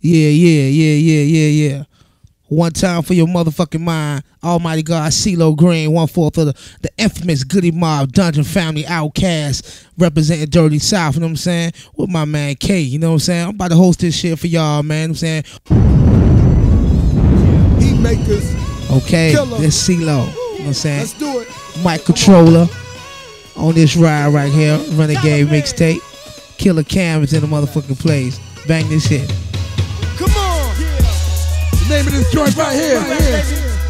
Yeah, yeah, yeah, yeah, yeah, yeah. One time for your motherfucking mind. Almighty God, CeeLo Green, one fourth of the, the infamous Goodie Mob, Dungeon Family OutKast, representing Dirty South, you know what I'm saying? With my man K, you know what I'm saying? I'm about to host this shit for y'all, man. You know what I'm saying? Heat makers. Okay, Killer. this CeeLo. You know what I'm saying? Let's do it. Mic controller on this ride right here, Renegade mixtape. Killer Cam is in the motherfucking place. Bang this shit. Come on. The name of this joint right here.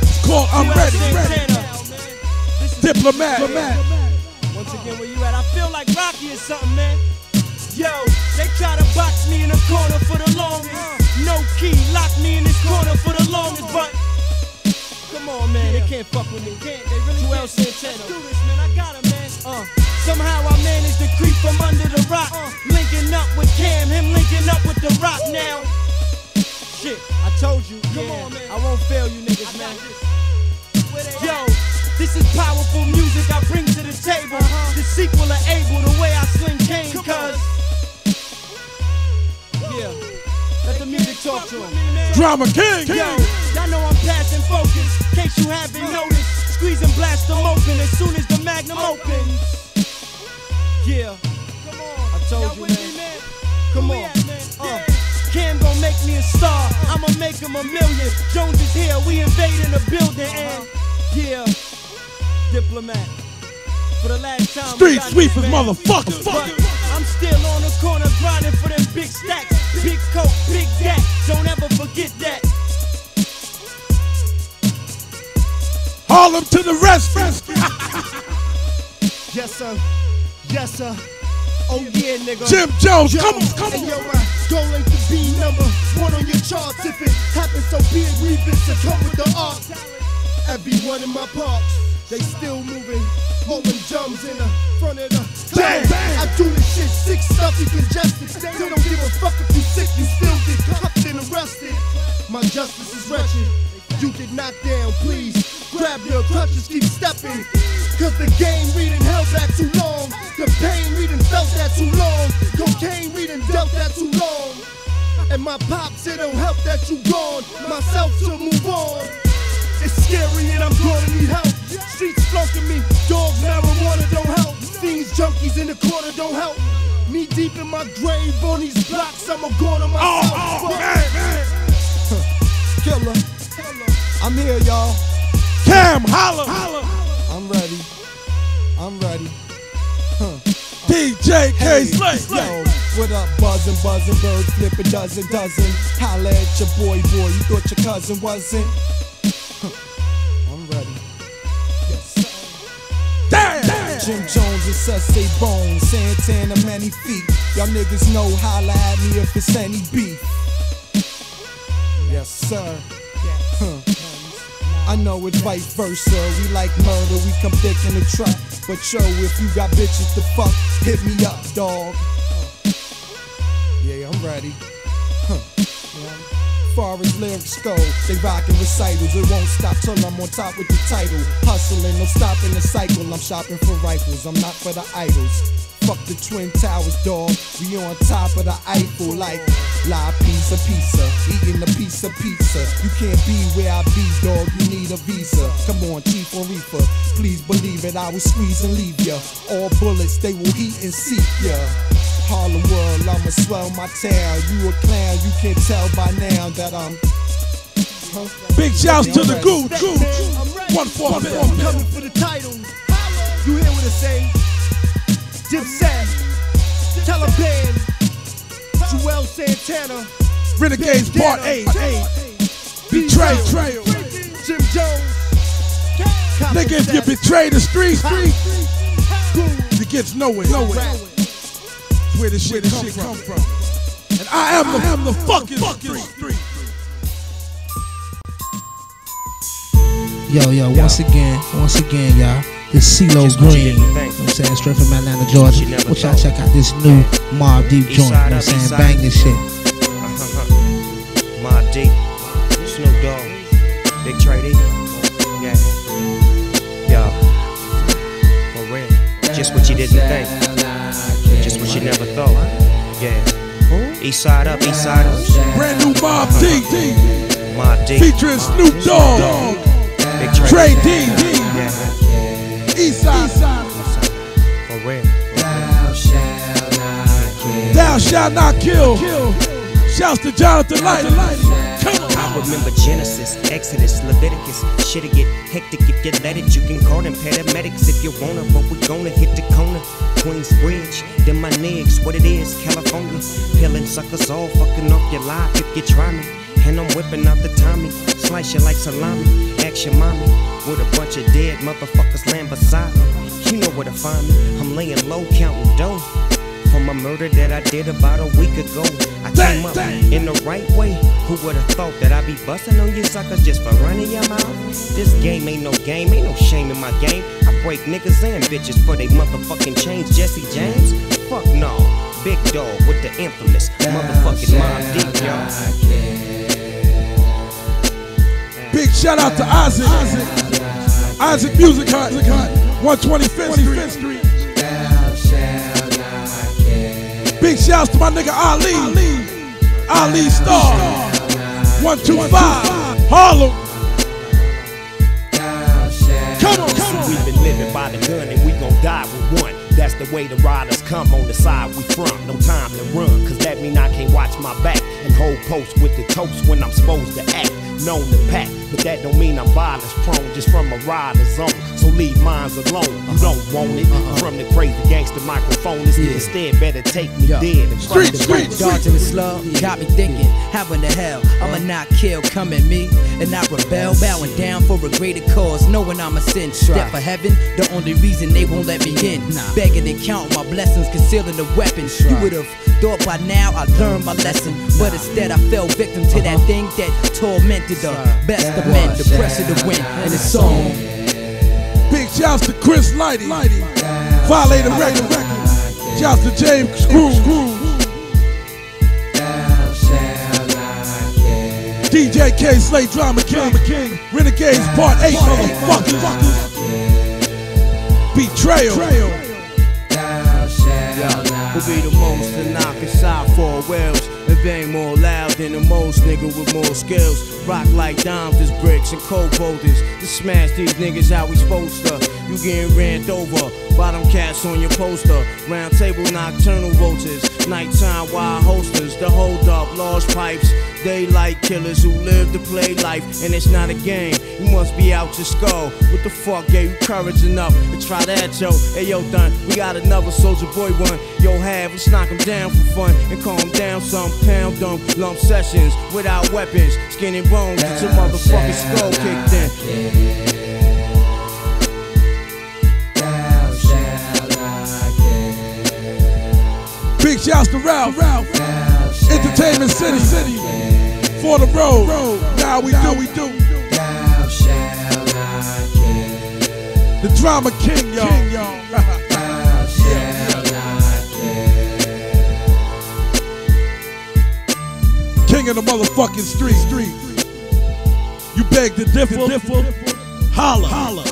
It's called I'm Ready. Diplomat. Once again, where you at? I feel like Rocky or something, man. Yo, they try to box me in the corner for the longest. No key, lock me in this corner for the longest, but come on, man, they can't fuck with me. Can't they really? Juelz Santana. Let's do this, man. I got it, man. Uh, somehow I managed to creep from under the rock, linking up with Cam, him linking up with the Rock now. Shit, I told you, come on, man. I won't fail you niggas, man. Yo, this is powerful music I bring to the table. The sequel of Able, the way I sling cane, cuz. Yeah, let the music talk to him. Drama King. Yo, y'all know I'm passing focus. Case you haven't noticed, squeeze and blast them open as soon as the magnum opens. Yeah, I told you, man. Come on. Cam gon' make me a star. I'ma make him a million. Jones is here, we invading the building, and yeah, diplomat. For the last time, Street sweepers, motherfuckers. I'm still on the corner grinding for them big stacks. Big coat, big that. Don't ever forget that. Harlem to the rescue. Yes, sir. Yes, sir. Oh, yeah, nigga. Jim Jones, Yo, come on, come on. yo, go like to be number one on your charts. If it happens, so be it. Revisit, come with the art. Everyone in my parks, they still moving. Holding drums in the front of the Bang, bang. I do this shit sick, stuffy, congested. They don't give a fuck if you sick, you still get cuffed and arrested. My justice is wretched. You get knocked down, please. Grab your crutches, keep stepping. Cause the game we done held that too long. The pain we done felt that too long. Cocaine we done dealt that too long. And my pops, it don't help that you gone. Myself to move on. It's scary and I'm gonna need help. Streets flunking me, dogs, marijuana don't help. Fiends, junkies in the corner don't help. Knee deep in my grave on these blocks, I'm a goner Oh, myself. oh, Fuck. man, man. Killer. I'm here, y'all. Cam, holla, holla. I'm ready. I'm ready. DJ Kay Slay. Yo, what up, buzzing, buzzing, bird flip a dozen, dozen. Holla at your boy, boy. You thought your cousin wasn't? Huh. I'm ready. Yes, sir. Damn, damn. Jim Jones and Sesse Bones, Santana many feet. Y'all niggas know holla at me if it's any beef. Yes, sir. I know it's vice versa. We like murder, we come thick in the truck. But yo, if you got bitches to fuck, hit me up, dog. Uh. Yeah, I'm ready. Huh. Yeah. Far as lyrics go, they rockin' recitals. It won't stop till I'm on top with the title. Hustling, no stopping the cycle. I'm shopping for rifles, I'm not for the idols. Fuck the Twin Towers, dog. We on top of the Eiffel like La Pizza Pizza. Eating a piece of pizza. You can't be where I be, dog. You need a visa. Come on, Chief or Reaper. Please believe it, I will squeeze and leave ya. All bullets, they will heat and seep ya. Harlem World, I'ma swell my town. You a clown, you can't tell by now that I'm. Huh? Big shouts to the Gooch. I'm Gooch. One for I'm coming for the title. You hear what I say? Dipset, Taliban, Juelz Santana, Renegades Part 8. Betrayal, Betrayal. Jim Jones. Nigga, if you betray the street, street, you get nowhere. Nowhere. Rap. That's where this shit, come, from. And I am the, I am the fucking, street. Yo, yo, once again, once again, y'all. This CeeLo Just what you Green, you know what I'm saying? Straight from Atlanta, Georgia. you never What y'all check out this new Mobb Deep joint, you know what I'm saying? east Bang this shit. My D, Snoop Dogg, Big Trey D. Yeah. Yo. For real. Just what you didn't think. Just what you never thought. Yeah. East side up, east side up. Brand new Mob D. My D. Featuring Snoop Dogg. Big Trey. Trey D. Yeah, Eastside. for real. Thou shalt not kill. Shouts to Jonathan Light. Come on. I remember Genesis, Exodus, Leviticus. Shit'll get hectic if you let it. You can call them paramedics if you wanna, but we gonna hit the corner. Queensbridge, then my niggas, what it is, California. Peeling suckers all fucking off your life if you try me. And I'm whipping out the Tommy, slice you like salami. Ask your mommy, with a bunch of dead motherfuckers laying beside me. You know where to find me. I'm laying low, counting dough. From a murder that I did about a week ago. I came up in the right way. Who would have thought that I'd be busting on you suckers just for running your mouth? This game ain't no game, ain't no shame in my game. I break niggas and bitches for they motherfucking. Jesse James? Fuck no. Big dog with the infamous motherfucking Mobb Deep, y'all. Big shout out to Isaac. Isaac Music Hut. 125th Street. Big shouts to my nigga Ali. Ali Star. 125. Harlem. Come on, come on. We've been living by the gun and we gon' die with one. That's the way the riders come on the side we from. No time to run, cause that mean I can't watch my back and hold post with the toast when I'm supposed to act. Known to pack, but that don't mean I'm violence prone just from a rider's zone. So leave mines alone. You don't want it uh-huh. from the crazy gangster microphonist. Instead, better take me dead in front Street, street, street. Dodging the slug got me thinking, how in the hell I'ma uh-huh. not kill, come at me and I rebel, bowing down for a greater cause, knowing I'm a sin. Step for heaven, the only reason they won't let me in. Begging and counting my blessings, concealing the weapon. You would have thought by now I learned my lesson, but instead I fell victim to uh-huh. that thing that tormented the best men, the press of the wind, and the song. Big shouts to Chris Lighty. Lighty. Violator Record. Shouts to James Screw. DJ Kay Slay Drama King. Renegades Part 8 motherfuckers. Betrayal. Who be the most to knock inside four wheels and bang more loud than the most nigga with more skills. Rock like dimes, as bricks and cold boulders. To smash these niggas how we supposed to. You getting ran over by them cats on your poster. Round table nocturnal vultures. Nighttime wild hosters. The hold up, large pipes. Daylight killers who live to play life. And it's not a game. You must be out your skull. What the fuck gave you courage enough to try that, yo? Hey, yo, done. We got another soldier boy one. Yo, have, let's knock him down for fun and calm down some. Pound them lump sessions without weapons. Skin and bones. Get your motherfucking skull kicked in. Big shouts to Ralph. Entertainment City. City. For the road. Now we do, we do. The Drama King, y'all. King of the motherfucking street. Street. You beg to differ. differ. Holla. Holla.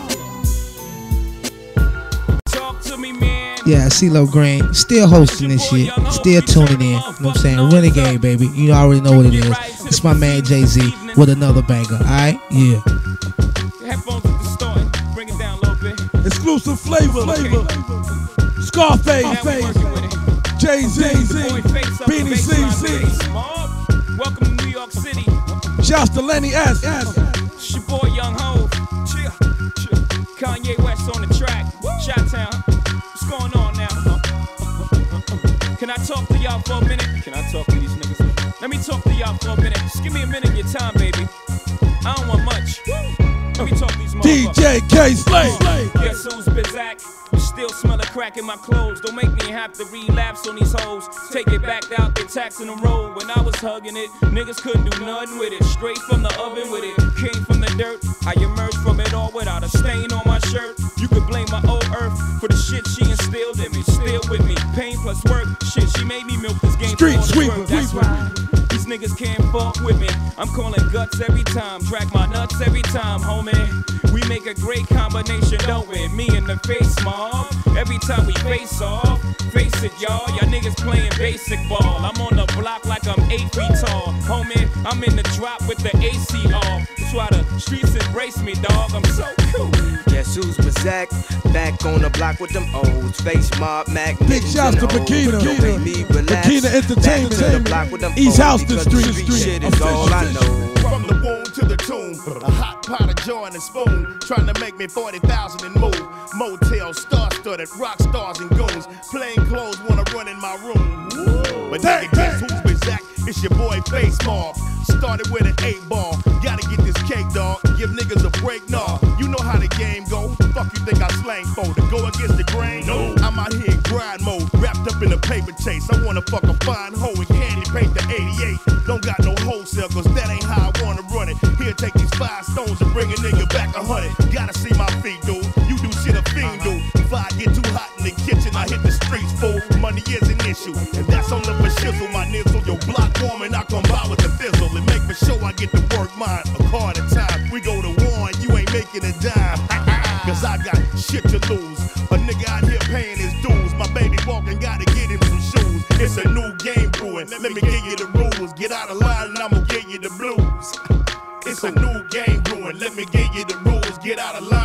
Talk to me, man. Yeah, CeeLo Green still hosting this shit, still tuning in. You know what I'm saying? Renegade, baby. You already know what it is. It's my man Jay Z with another banger. All right? Yeah. Headphones at the start. Bring it down a little bit. Exclusive flavor. flavor. Scarface. Now we working with it. Jay Z. Boy, face up, Beanie baseline CC. bass. Mob. Welcome to New York City. Shouts to Lenny S. It's your boy Young Hove. Chill. Chill. Kanye West on the track. Shot Town. Y'all for a minute? Can I talk to these niggas? Let me talk to y'all for a minute. Just give me a minute of your time, baby. I don't want much. Let me talk to these motherfuckers. DJ Kay Slay. Guess who's Bizak? Still smell a crack in my clothes. Don't make me have to relapse on these hoes. Take it back out, they taxing the road. When I was hugging it, niggas couldn't do nothing with it. Straight from the oven with it. Came from the dirt. I emerged from it all without a stain on my shirt. You could blame my old earth for the shit she instilled in me. Still with me. Pain plus work. Shit, she made me milk this game. Street the sweeper. That's sweeper. Right. These niggas can't fuck with me. I'm calling guts every time, track my nuts every time, homie. We make a great combination, don't we? Me and the face mob. Every time we face off, face it, y'all. Y'all niggas playing basic ball. I'm on the block like I'm eight feet tall, homie. I'm in the drop with the AC off. That's why the streets embrace me, dog. I'm so cool. Guess who's Bazak? Back on the block with them olds. Face mob, Mac. Big shouts to Bakina. Don't make me Entertainment. Back to the block with them East olds, Houston because Street. the street shit is all I know. From the womb to the tomb, a hot pot of joy and a spoon, trying to make me 40,000 and move. Motel, star studded, rock stars and goons, plain clothes wanna run in my room. But nigga, guess who's been? It's your boy Face Mob. Started with an eight ball, gotta get this cake, dog. Give niggas a break, nah. You know how the game go. Fuck you think I slang for to go against the grain? No, I'm out here in grind mode, wrapped up in a paper chase. I wanna fuck a fine hoe and candy paint the 88. Don't got no wholesale, cause that ain't how I wanna run it. Here, take these five stones and bring a nigga back a hundred. Gotta see my feet, dude. You do shit a fiend do. If I get too hot in the kitchen, I hit the streets full. Money is an issue, and that's on the for shizzle. My nizzle, your block warm, and I come by with the fizzle. And make for sure I get to work mine. A car at a time. We go to war, and you ain't making a dime. Cause I got shit to lose. A nigga out here paying his dues. My baby walking, gotta get him some shoes. It's a new game brewing. Let me give you the rules. Get out of line, and I'ma give you the blues. It's a new game brewing. Let me give you the rules. Get out of line,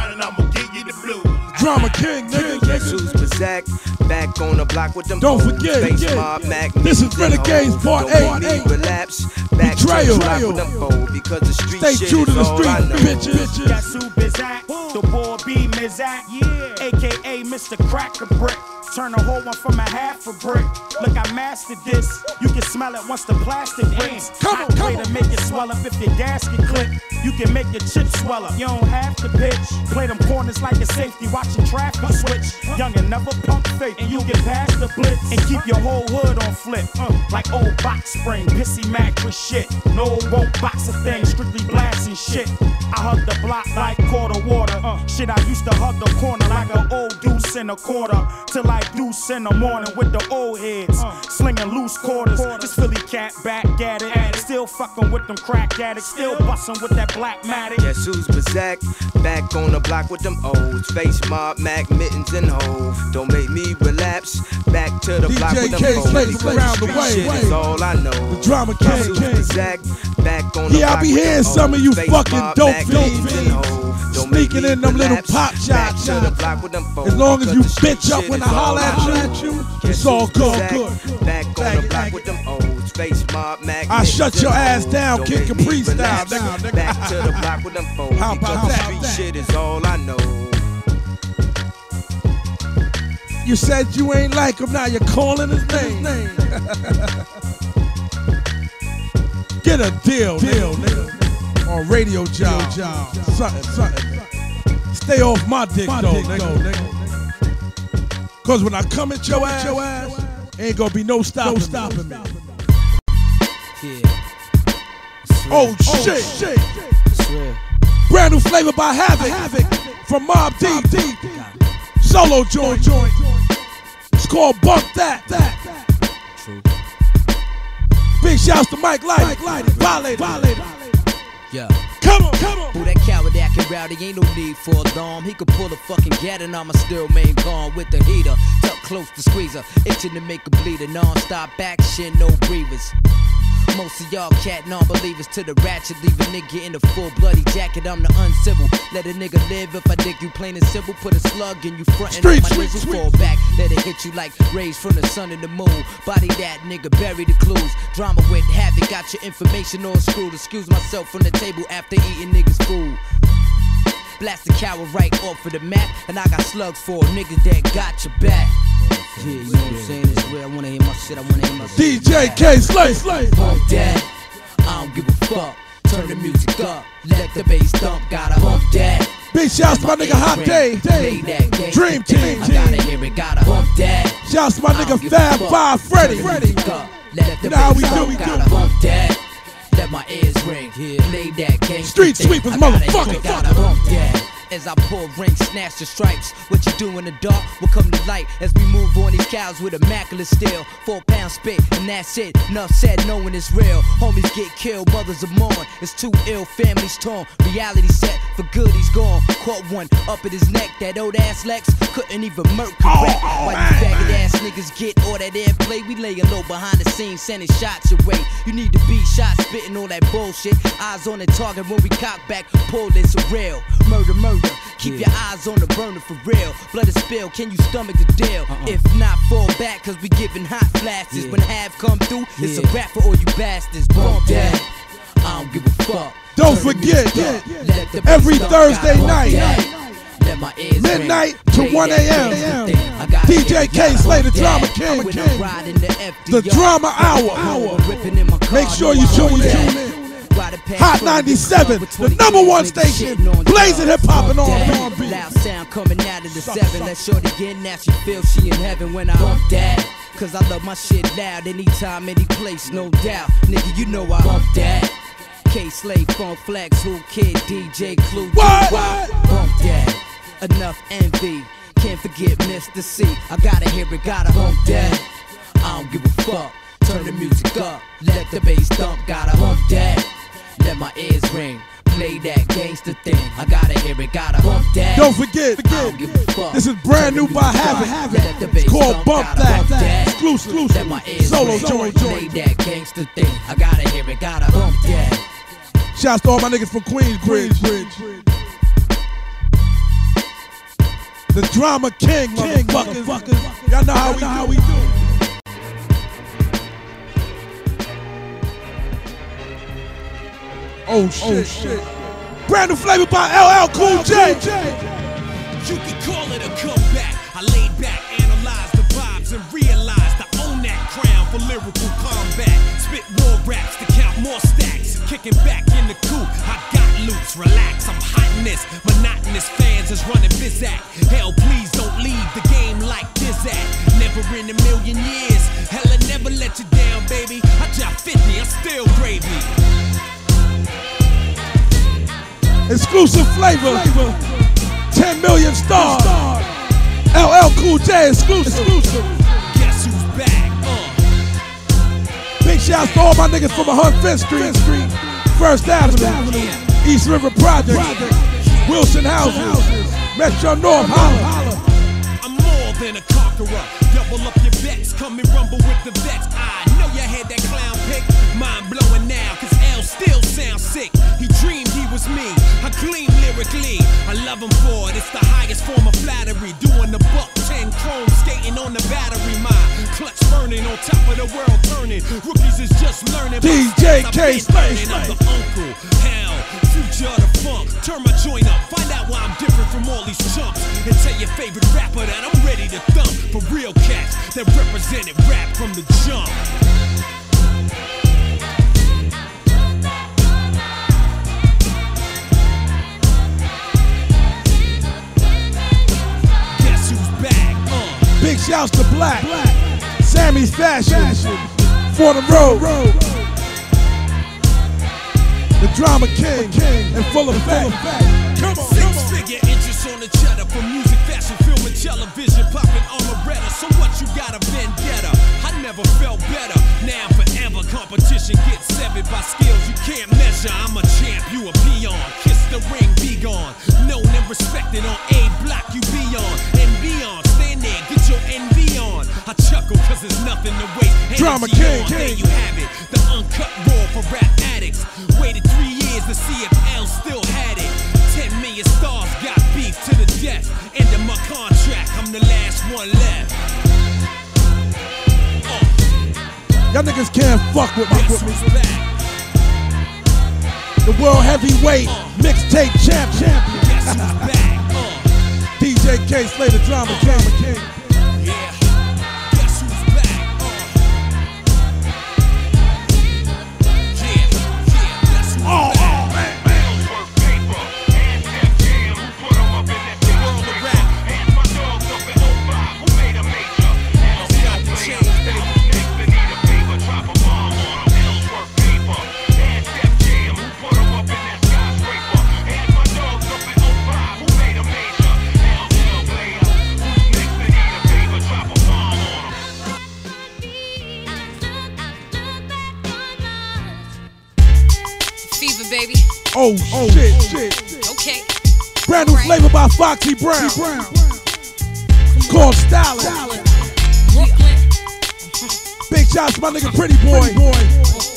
Drama King, nigga. Guess who's Bazak? Back on the block with them Don't forget, Face yeah. mob, Mac. This is niggas and Renegades. Part Don't eight. make me relapse. Back Betrayal. to the block with them fold because the street Stay shit true to the all street, I know. bitches. Guess who Bizak? The boy B Mizak, yeah. AKA Mr. Cracker Brick. Turn a whole one from a half a brick. Look, I mastered this. You can smell it once the plastic breaks. Come on, come on. to make it swell up if your gasket click. You can make your chips swell up. You don't have to pitch. Play them corners like a safety, watching traffic switch. Young and never pump fake, and you get past the blitz and keep your whole hood on flip. Uh, like old box spring, pissy Mac with shit. No won't box a thing, strictly blasting shit. I hug the block like quarter water. Uh, shit, I used to hug the corner like an old deuce in a quarter. Till I deuce in the morning with the old heads. Uh. Slinging loose quarters. This Philly cat back at it. Still fucking with them crack addicts. Still busting with that black matic. Guess who's Bazak? Back on the block with them olds. Face mob, Mac, mittens, and hove. Don't make me relapse. Back to the block with them K olds. Slate because around the way. shit is all I know. The Drama King. Guess who's Bazak? Back on the Yeah, I block be with them hearing some of you olds. Face fucking mob, dope Mac, fiends mittens, and hove. Don't sneaking in them little pop shots. to the block with them As long as you bitch up when I holler at you, at you, it's all good, good. Back on the block with them olds. Face mob, Mac, I shut your ass down, Kid Capri style. Back to the block with them phones. How about that? street shit is all I know. You said you ain't like him, now you're calling his name. Get a deal, deal, nigga. On radio job, job. Something, something. Stay off my dick, My though, dick, nigga. though, nigga. Cause when I come at your ass, your ass, ain't gonna be no stopping, stopping me. Oh, oh, shit, shit. Brand new flavor by Havoc, Havoc from Mobb Deep, Deep. Solo joint, joint. It's called Bump That, That. Big shouts to Mike Light, Light, Violator, Violator. Yeah. Come on, come on. Who that coward acting rowdy? Ain't no need for a alarm. He could pull a fucking gat and I'ma still main gone with the heater. Tuck close to squeezer, itching to make a bleeder. Non-stop action, no breathers. Most of y'all cat non-believers to the ratchet, leave a nigga in a full bloody jacket. I'm the uncivil. Let a nigga live if I dig you plain and simple. Put a slug in you frontin' on Street, my street, nizzle. Fall back, let it hit you like rays from the sun and the moon. Body that nigga, bury the clues. Drama with havoc, got your information all screwed. Excuse myself from the table after eating niggas' food. Blast the coward right off of the map, and I got slugs for niggas that got your back. Yeah, you know what I'm saying? It's real. I wanna hear my shit. I wanna hear my shit. DJ Kay Slay, Slay. Pump that. I don't give a fuck. Turn the music up. Let the bass thump. Gotta pump that. Big shouts to my nigga Hot Day, Day. Dream Team, I gotta hear it. Gotta pump that. Shouts to my nigga Fab. Five Freddy. Turn the music up. Let the You bass we do, thump. we. Gotta pump that. Let my ears ring. Play that game. Street sweepers, I gotta hear motherfucker. Gotta pump that. As I pour ring, snatch the stripes. What you do in the dark will come to light as we move on these cows with immaculate steel. Four pound spit, and that's it. Enough said, knowing it's real. Homies get killed, mothers are mourn. It's too ill, families torn. Reality set for good, he's gone. Caught one up at his neck, that old ass Lex couldn't even murk correct. Why you faggot ass niggas get all that airplay? We laying low behind the scenes, sending shots your way. You need to be shot, spitting all that bullshit. Eyes on the target when we cock back, pull this real. Murder, murder. Keep your eyes on the burner for real. Blood is spill, can you stomach the deal? Uh-uh. If not, fall back, cause we giving hot flashes. When half come through, it's a rap for all you bastards. Bump that. I don't give a fuck. Don't Turn forget, music. Let the every Thursday night, that. Let my ears midnight to Play 1 that a.m. gangsta thing. I gotta DJ Kay Slay, the Drama. King. When I'm riding the Drama Hour. Ripping in my Make sure you tune in. Hot 97, the number one station, blazing hip-hop and Bump R&B. Loud sound coming out of the seven. Let shorty get now she feels she in heaven when I bump that. Cause I love my shit loud anytime, any place, no doubt. Nigga, you know I bump that. Kay Slay, Funk Flex, Whoo Kid, DJ Clue, What? D-Wop, bump that. Enough envy, can't forget Mr. C. I gotta hear it, gotta bump that. I don't give a fuck. Turn the music up, let the bass dump, gotta bump that. Let my ears ring, play that gangster thing. I gotta hear it, gotta bump that. Don't forget, I don't give a fuck. this is brand new by music up, Havoc. let the bass It's called Bump gotta That. bump that. Exclusive. Let my ears Solo ring, joint, play that gangster thing. I gotta hear it, gotta bump that. Shouts to all my niggas from Queensbridge. The Drama King, king motherfuckers. Y'all know how we, know how we do. Oh, oh shit. Brand new flavor by LL Cool J. You can call it a comeback. I laid back, analyzed the vibes, and realized I own that crown for lyrical combat. Spit more raps to count more stacks. Kicking back in the coop, I got loops. Relax, I'm this. Monotonous fans is running Bizak. Hell, please don't leave the game like this at. Never in a million years. Hella never let you down, baby. I drop 50, I'm still gravy. Exclusive flavor. 10 million stars. LL Cool J exclusive. Guess who's back? Uh. Big shouts to all my niggas from 105th Street, First Avenue, East River Project, Wilson Houses, Metro North Holla. I'm more than a conqueror. Double up your bets, come and rumble with the vets. I on top of the world turning. Rookies is just learning. DJ K learning. I'm the uncle. Hell, future of the funk. Turn my joint up. Find out why I'm different from all these chumps. And tell your favorite rapper that I'm ready to thump. For real cats that represented rap from the jump. Guess who's back? Uh. Big shouts to Black, Sammy's Fashion, For the Road, The Drama King, and Full Effect. Come on, Six figure interest on the cheddar for music, fashion, film, and television. Popping armoretta. So what you got a vendetta? I never felt better. Now forever, competition gets severed by skills you can't measure. I'm a champ, you a peon. Kiss the ring, be gone. Known and respected on A block, you be on. And beyond, stand there, get your envy on. I chuckle cause there's nothing to waste. Drama King. There you have it. The uncut raw for rap addicts. Waited three years to see if L still had it. 10 million stars got beef to the death. End of my contract, I'm the last one left. Y'all niggas can't fuck with me. Guess who's back? The world heavyweight mixtape champ, champion. Guess who's back? Uh, DJ Kay Slay, the Drama King. yeah. Oh, oh shit, shit. Okay. Brand new flavor by Foxy Brown. Called Stylin'. Big shots to my nigga Pretty Boy. Uh oh,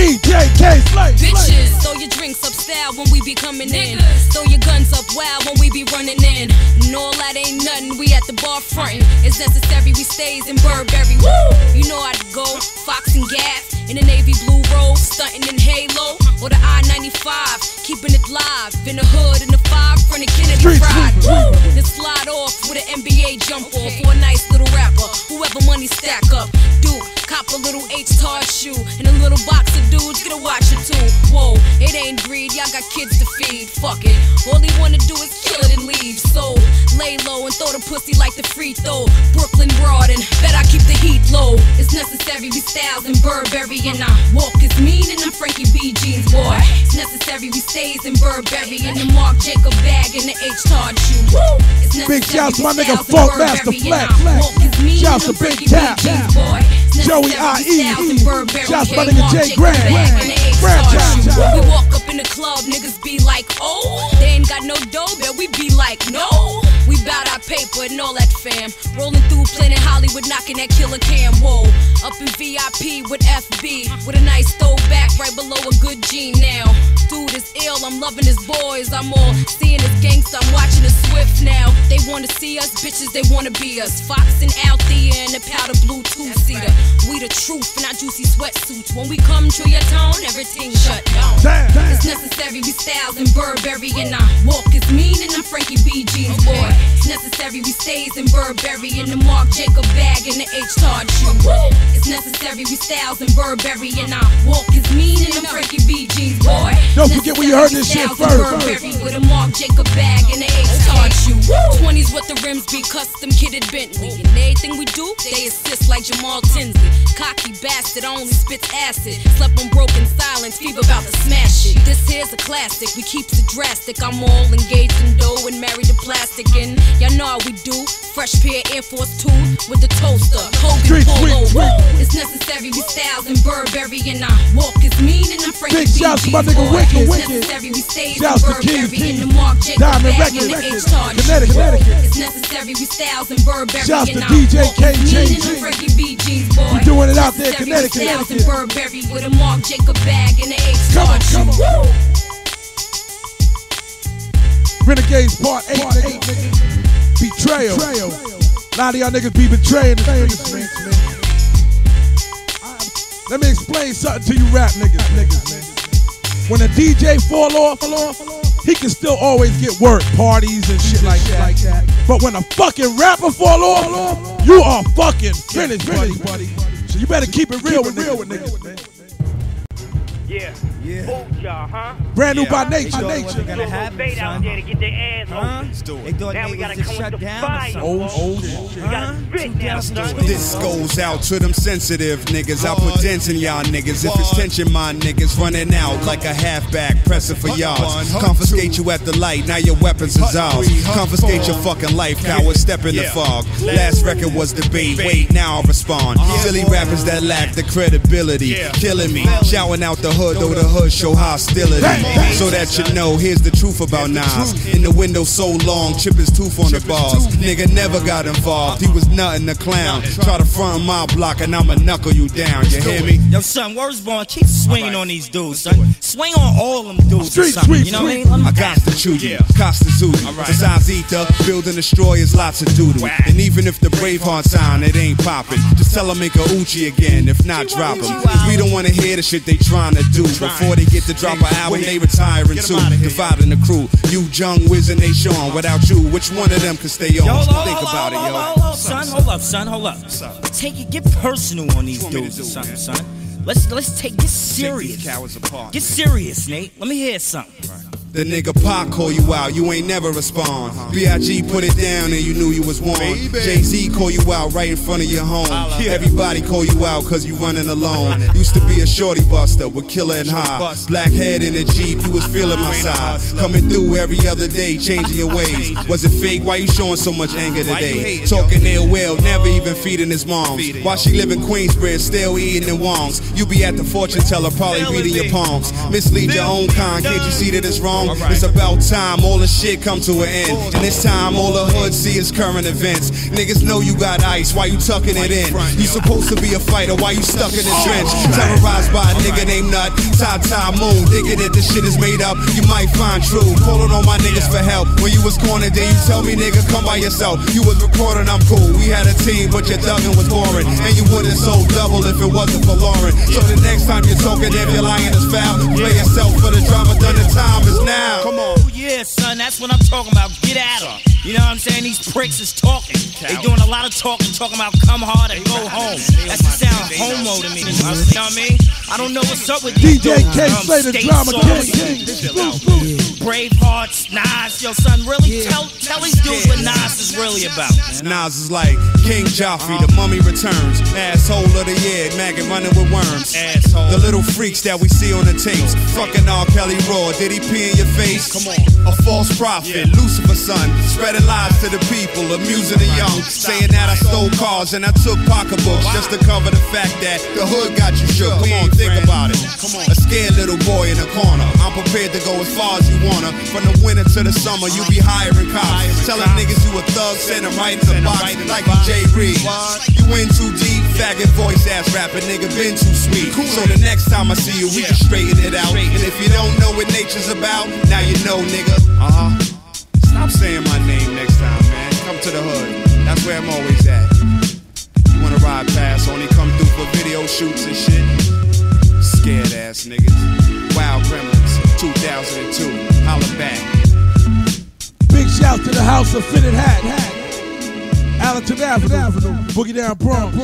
DJ Kay Slay. Bitches, throw your drinks up style when we be coming in. Throw your guns up wild when we be running in. And all that ain't nothing, we at the bar frontin'. It's necessary, we stays in Burberry. Woo! You know how to go. Fox and Gaff in the navy blue robe, stunting in Halo. Or the I 95, keeping it live. In the hood, in the five, front of Kennedy Street Fried. sweeper. Woo! Then slide off with an NBA jump off for a nice little rapper. Whoever money stack up. Dude, cop a little H-Tar shoe and a little box of dudes. Get a watch or two. Whoa, it ain't greed. Y'all got kids to feed. Fuck it. All he wanna do is kill it and leave. So lay low and throw the pussy like the free throw. Brooklyn broad and bet I keep the heat low. It's necessary. We styles in Burberry and I walk is mean in them Frankie B jeans, boy. It's necessary. We stays in Burberry and the Marc Jacob bag and the H-Tar shoe. Woo! It's Big shouts to my nigga in Funk Master Burberry and Flex. I walk is mean Shouts to Big Tap. jeans, boy. It's Joey IE. Shouts to my nigga Jay Jacob Grant. bag and the H-Tar Franchise. shoe. We walk up in the club, niggas be like, oh, they ain't got no dough, but we be like, no. We bout our paper and all that fam. Rolling through Planet Hollywood, knocking that killer cam. Whoa, up in VIP with FB, with a nice throwback right below a good G now. Dude is ill, I'm loving his boys. I'm all seeing his gangsta, I'm watching his Swift now. They wanna see us, bitches, they wanna be us. Fox and Althea and the powder blue two seater. We the truth in our juicy sweatsuits. When we come to your tone, everything shut down. Damn, damn. It's necessary, we styles in Burberry and I walk is mean in them Frankie B jeans, boy. It's necessary, we stays in Burberry and the Marc Jacob bag and the H-Tar shoe. It's necessary, we styles in Burberry and I walk is mean in the Frankie B jeans, boy. Don't forget where you heard this shit in first. Burberry with a Marc Jacob bag and the H-Tar shoe. 20s with the rims be custom kitted Bentley. And everything we do, they assist like Jamal Tinsley. Cocky bastard, only spits acid. Slept on broken silence, fever about to smash it. This here's a classic, we keeps it drastic. I'm all engaged in dough and married to plastic. And y'all know how we do. Fresh pair Air Force 2 with the toaster. Tweet, Polo. tweet, tweet. Woo! It's necessary, we styles in Burberry. And I walk is mean and I'm Frankie Big shouts to my nigga. Wicked, Wicked. necessary, we stays in Shouts to King, King. And the Marc Jacob Diamond bag Records, and the H-Tar. Connecticut, Connecticut. It's necessary, we styles in Burberry. Shouts to and I DJ walk is mean KJG. in them Frankie B jeans, boy. We doing it out there, Connecticut, Connecticut. Burberry with a Marc Jacob bag and the Come H-Tar on, come on. Renegades Part 8, nigga. Betrayal. A lot of y'all niggas be betraying the streets, man. Let me explain something to you rap niggas, niggas, man. When a DJ fall off, he can still always get work, parties and shit like that. But when a fucking rapper fall off, you are fucking finished, buddy. So you better keep it real with niggas, man. Yeah. Yeah. Fooled y'all, huh? Brand new by nature, Thought nature. wasn't gonna happen, Bait out there to get their ass Huh? open. They thought now we gotta come shut with down or fire. something. boy. Oh, We gotta spit now, son. This goes out to them sensitive niggas. I put dents in y'all niggas. If it's tension, my niggas running out like a halfback pressing for yards. Confiscate you at the light, now your weapons is ours. Confiscate your fucking life, coward. Step in the fog. Last record was debate. Wait, now I respond. Uh-huh. Silly rappers that lack the credibility, killing me. Shouting out the hood, though the hood show hostility. So that you know, here's the truth about Nas. In the window so long, chip his tooth on the bars. Nigga never got involved. He was nothing a clown. Try to front my block and I'ma knuckle you down. You hear me? Yo, son, words born. Keep swinging on these dudes, son. Swing on all them dudes. or something, you know what I mean? I got to chew you. Costa Zulu. Besides ether, building destroyers, lots of doodle. And even if the Braveheart sound, it ain't popping. Just tell them make a Uchi again. If not, drop them. We don't want to hear the shit they trying to do. Before they get to drop an album, they retiring too. Dividing the crew. You, Jung, Wiz, and they Sean. Without you, which one of them can stay on? Yo, Think hold about it, hold yo. on, hold on, son, hold up, son, hold up. Take it, get personal on these dudes or something, son. Let's let's take get serious. cowards apart. Get serious, Nate. Let me hear something. The nigga Pac call you out, you ain't never respond. B.I.G. put it down and you knew you was warm. Jay-Z call you out right in front of your home. Everybody call you out cause you running alone. Used to be a shorty buster with killer and high. Black head in a Jeep, you was feeling my side. Coming through every other day, changing your ways. Was it fake? Why you showing so much anger today? Talking ill will, never even feeding his moms. While she live in Queensbridge, still eating in Wongs. You be at the fortune teller, probably reading your palms. Mislead your own kind, can't you see that it's wrong? It's about time all the shit come to an end. And this time all the hood see is current events. Niggas know you got ice, why you tucking it in? You supposed to be a fighter, why you stuck in the trench? Terrorized by a nigga named Nut, Tata Moon. Thinking that this shit is made up, you might find true. Calling on my niggas for help. When you was cornered, then you tell me, nigga, come by yourself. You was recording, I'm cool. We had a team, but your thuggin' was boring. And you wouldn't sold double if it wasn't for Lauren. So the next time you're talking, if you're lying is foul. Play yourself for the drama, done the time is now. Come on. Yeah, son, that's what I'm talking about. Get at her. You know what I'm saying? These pricks is talking. They doing a lot of talking, talking about come hard and go home. That's the sound homo to me. You know what I mean? I don't know what's up with these DJ dudes. Kay Slay the state drama songs, king. Bravehearts, Nas, yo son, really tell tell these dudes what Nas is really about. Nas is like King Joffrey, the mummy returns. Asshole of the year, maggot running with worms. Asshole. The little freaks that we see on the tapes. Fucking R. Kelly Raw, did he pee in your face? Come on. A false prophet, Lucifer son, spreading lies to the people, amusing the young. Saying that I stole cars and I took pocketbooks just to cover the fact that the hood got you shook. Come on, think about it. Come on. A scared little boy in the corner. I'm prepared to go as far as you wanna. From the winter to the summer, you be hiring cops. Telling niggas you a thug, send them right in the box like a J. Reed. You in too deep, faggot voice ass rapper, nigga been too sweet. So the next time I see you, we can straighten it out. And if you don't know what nature's about, now you know, nigga. Uh huh. Stop saying my name next time, man. Come to the hood. That's where I'm always at. You wanna ride past, only come through for video shoots and shit. Scared ass niggas. Wild Gremlins, 2002. Holla back. Big shout to the House of Fitted Hat. hat. Allerton Avenue. Boogie Down Bronx.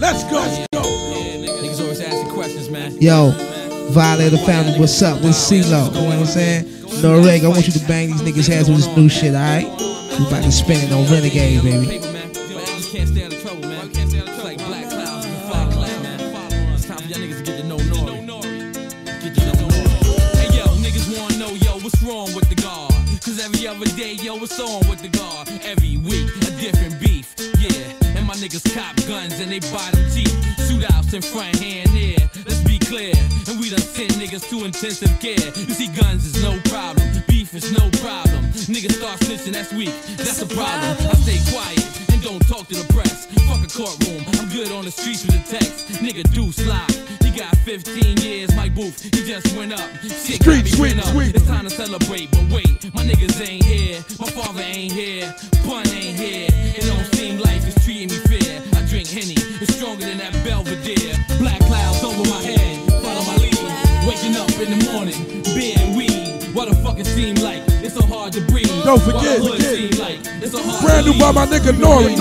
Let's go. Niggas always asking questions, man. Yo, Violator family, what's up? With CeeLo, you know what I'm saying? No reg, I want you to bang these niggas' heads with this new shit, alright? We about to spin it on Renegade, baby. Every other day, yo, with the guard? Every week, a different beef, yeah. And my niggas cop guns and they them cheap. Shootouts in front, hand there. Clear. And we done sent niggas to intensive care. You see, guns is no problem. Beef is no problem. Niggas start snitching, that's weak. That's a problem. I stay quiet and don't talk to the press. Fuck a courtroom. I'm good on the streets with the text. Nigga do slide. He got 15 years. Mike Booth, he just went up. Shit Street sweet, up. sweet. It's time to celebrate, but wait, my niggas ain't here. My father ain't here. Pun ain't here. It don't seem life is treating me fair. I drink Henny. It's stronger than that Belvedere. Black clouds over my head. Follow my lead. Waking up in the morning. Beer and weed. What the fuck it seem like? It's so hard to breathe. Don't forget, forget. seem like it's so hard Brand new by my nigga Nori.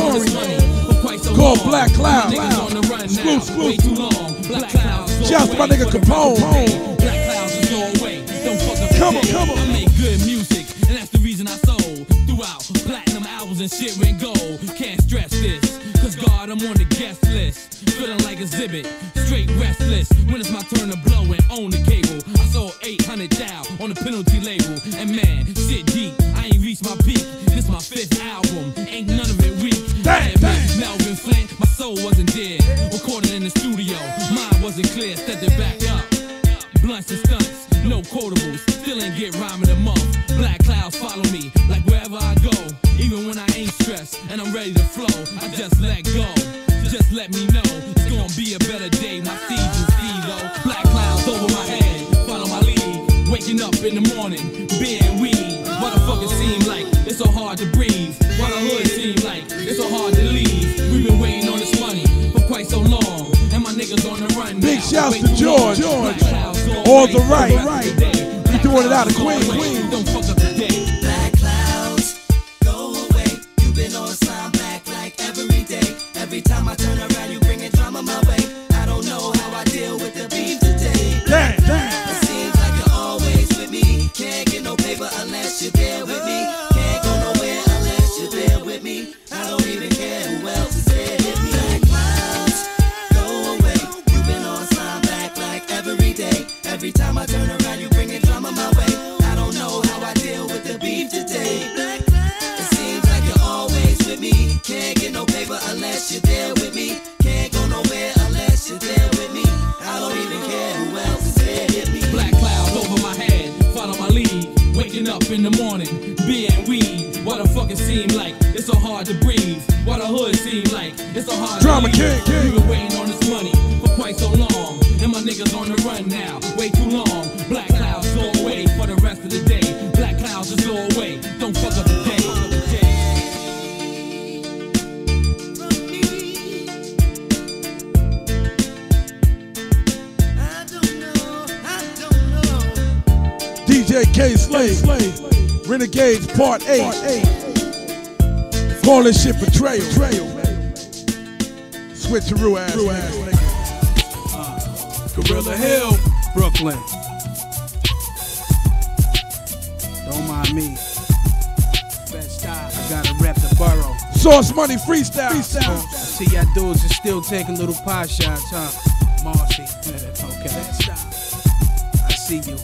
Called Black Cloud. Niggas on the run Way too long. Black clouds. Shouts to my nigga Capone. Black clouds is going away. Don't fuck up Come on, come on. I make good music, and that's the reason I sold throughout platinum albums and shit went in the morning, and weed. What the fuck it seem like? It's so hard to breathe. What the hood seem like? It's so hard to leave. We've been waiting on this money for quite so long, and my niggas on the run. Big shouts to George. long. Black clouds go All the right. Rest of the. We doing it out of Queens. clouds up in the morning, beer and weed. What the fuck it seem like? It's so hard to breathe. What the hood seem like? It's so hard Drama to king, leave. king. We Renegades Part 8. Call this shit betrayal. Switcheroo ass nigga. Uh, Gorilla Hill, Brooklyn. Don't mind me. I gotta rep the borough. Source Money Freestyle. I see y'all dudes are still taking little pot shots, huh? Marcy. Okay. I see you.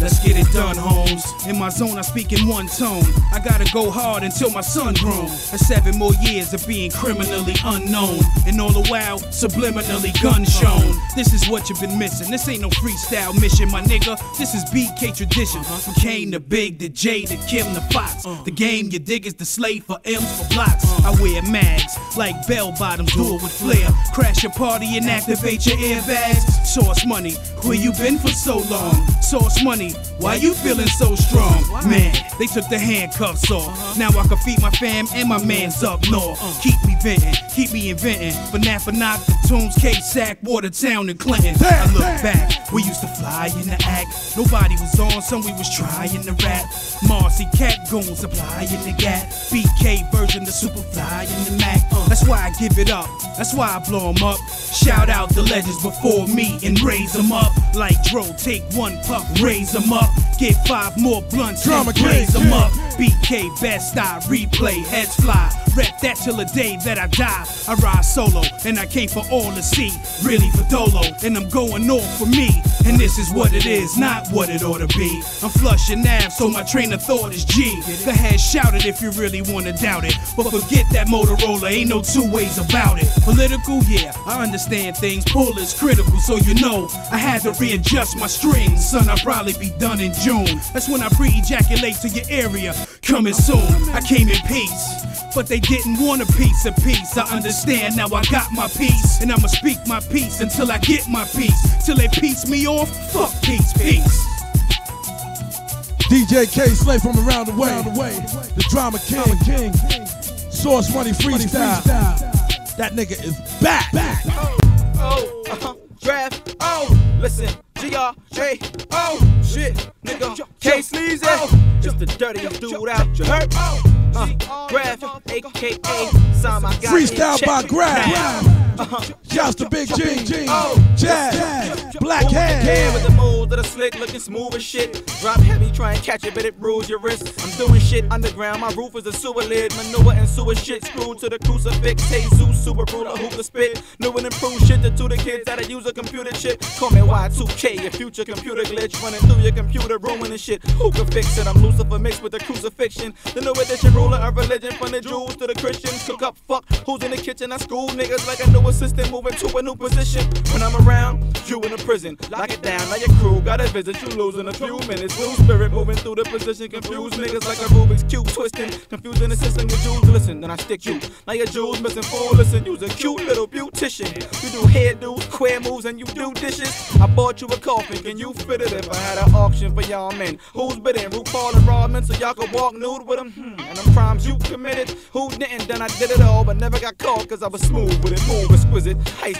Let's get it done, Holmes. In my zone, I speak in one tone. I gotta go hard until my son grown. And seven more years of being criminally unknown. And all the while, subliminally gun shown. This is what you've been missing. This ain't no freestyle mission, my nigga. This is BK tradition. Uh-huh. From Kane to Big to J to Kim to Fox. Uh. The game you dig is the slave for M's for blocks. Uh. I wear mags like bell bottoms, do it with flair. Crash your party and activate your airbags. Source money, where you been for so long? Source money, why you feeling so strong? Man, they took the handcuffs off. Uh-huh. Now I can feed my fam and my mans up north. Uh-huh. Keep me venting, keep me inventing. But now for not the tunes, K Sack, Watertown, and Clinton. I look back, we used to fly in the act. Nobody was on, some we was trying to rap. Marcy Cat Goons supplying the gat. BK version, the super fly in the Mac. That's why I give it up, that's why I blow 'em up. Shout out the legends before me and raise 'em up. Like Dro, take one puff, raise 'em up. Get five more blunts Drama and raise 'em up. BK best I replay, heads fly. Rep that till the day that I die. I ride solo, and I came for all to see. Really for Dolo, and I'm going all for me. And this is what it is, not what it ought to be. I'm flushing nav, so my train of thought is G. Go ahead, shout it if you really wanna doubt it. But forget that Motorola, ain't no two ways about it. Political, yeah, I understand things. Pull is critical, so you know I had to readjust my strings. Son, I'll probably be done in June. That's when I pre-ejaculate to your area. Coming soon, I came in peace. But they didn't want a piece of peace. I understand now I got my piece. And I'ma speak my piece until I get my piece. Till they piece me off, fuck peace, peace. DJ Kay Slay from around the way. The Drama King. King. Source Money Freestyle. That nigga is back. Oh, uh-huh, draft. Oh, listen, G-R-A. Oh, shit, nigga. K Sleazy. Just the dirtiest dude out, you heard? Uh, Graf, aka sign. Freestyle by. Uh-huh. Shouts to Big G. Oh, Jazz. Black Hand. the with the moves that are slick, looking smooth as shit. Drop heavy, try and catch it, but it bruise your wrist. I'm doing shit underground, my roof is a sewer lid. Manure and sewer shit screwed to the crucifix. Jesus, super ruler who can spit. New and improved shit to two the kids that'll use a computer chip. Call me Y2K, a future computer glitch running through your computer, ruining shit. Who can fix it? I'm Lucifer mixed with the crucifixion. The new edition ruler of religion from the Jews to the Christians. Cook up, fuck, who's in the kitchen? I school niggas like a new assistant moving to a new position. When I'm around, you in the prison. Lock it down, now your crew gotta visit you losing a few minutes. Blue spirit moving through the position, confused niggas like a Rubik's Cube twisting. Confusing the system, with jewels listen, then I stick you. Now your jewels missing full, listen, you's a cute little beautician. You do hairdos, queer moves, and you do dishes. I bought you a coffin, can you fit it if I had an auction for y'all men? Who's bidding? RuPaul and Rodman, so y'all could walk nude with them? Hmm, crimes you committed? Who didn't? Then I did it all, but never got caught, cause I was smooth with it, move exquisite.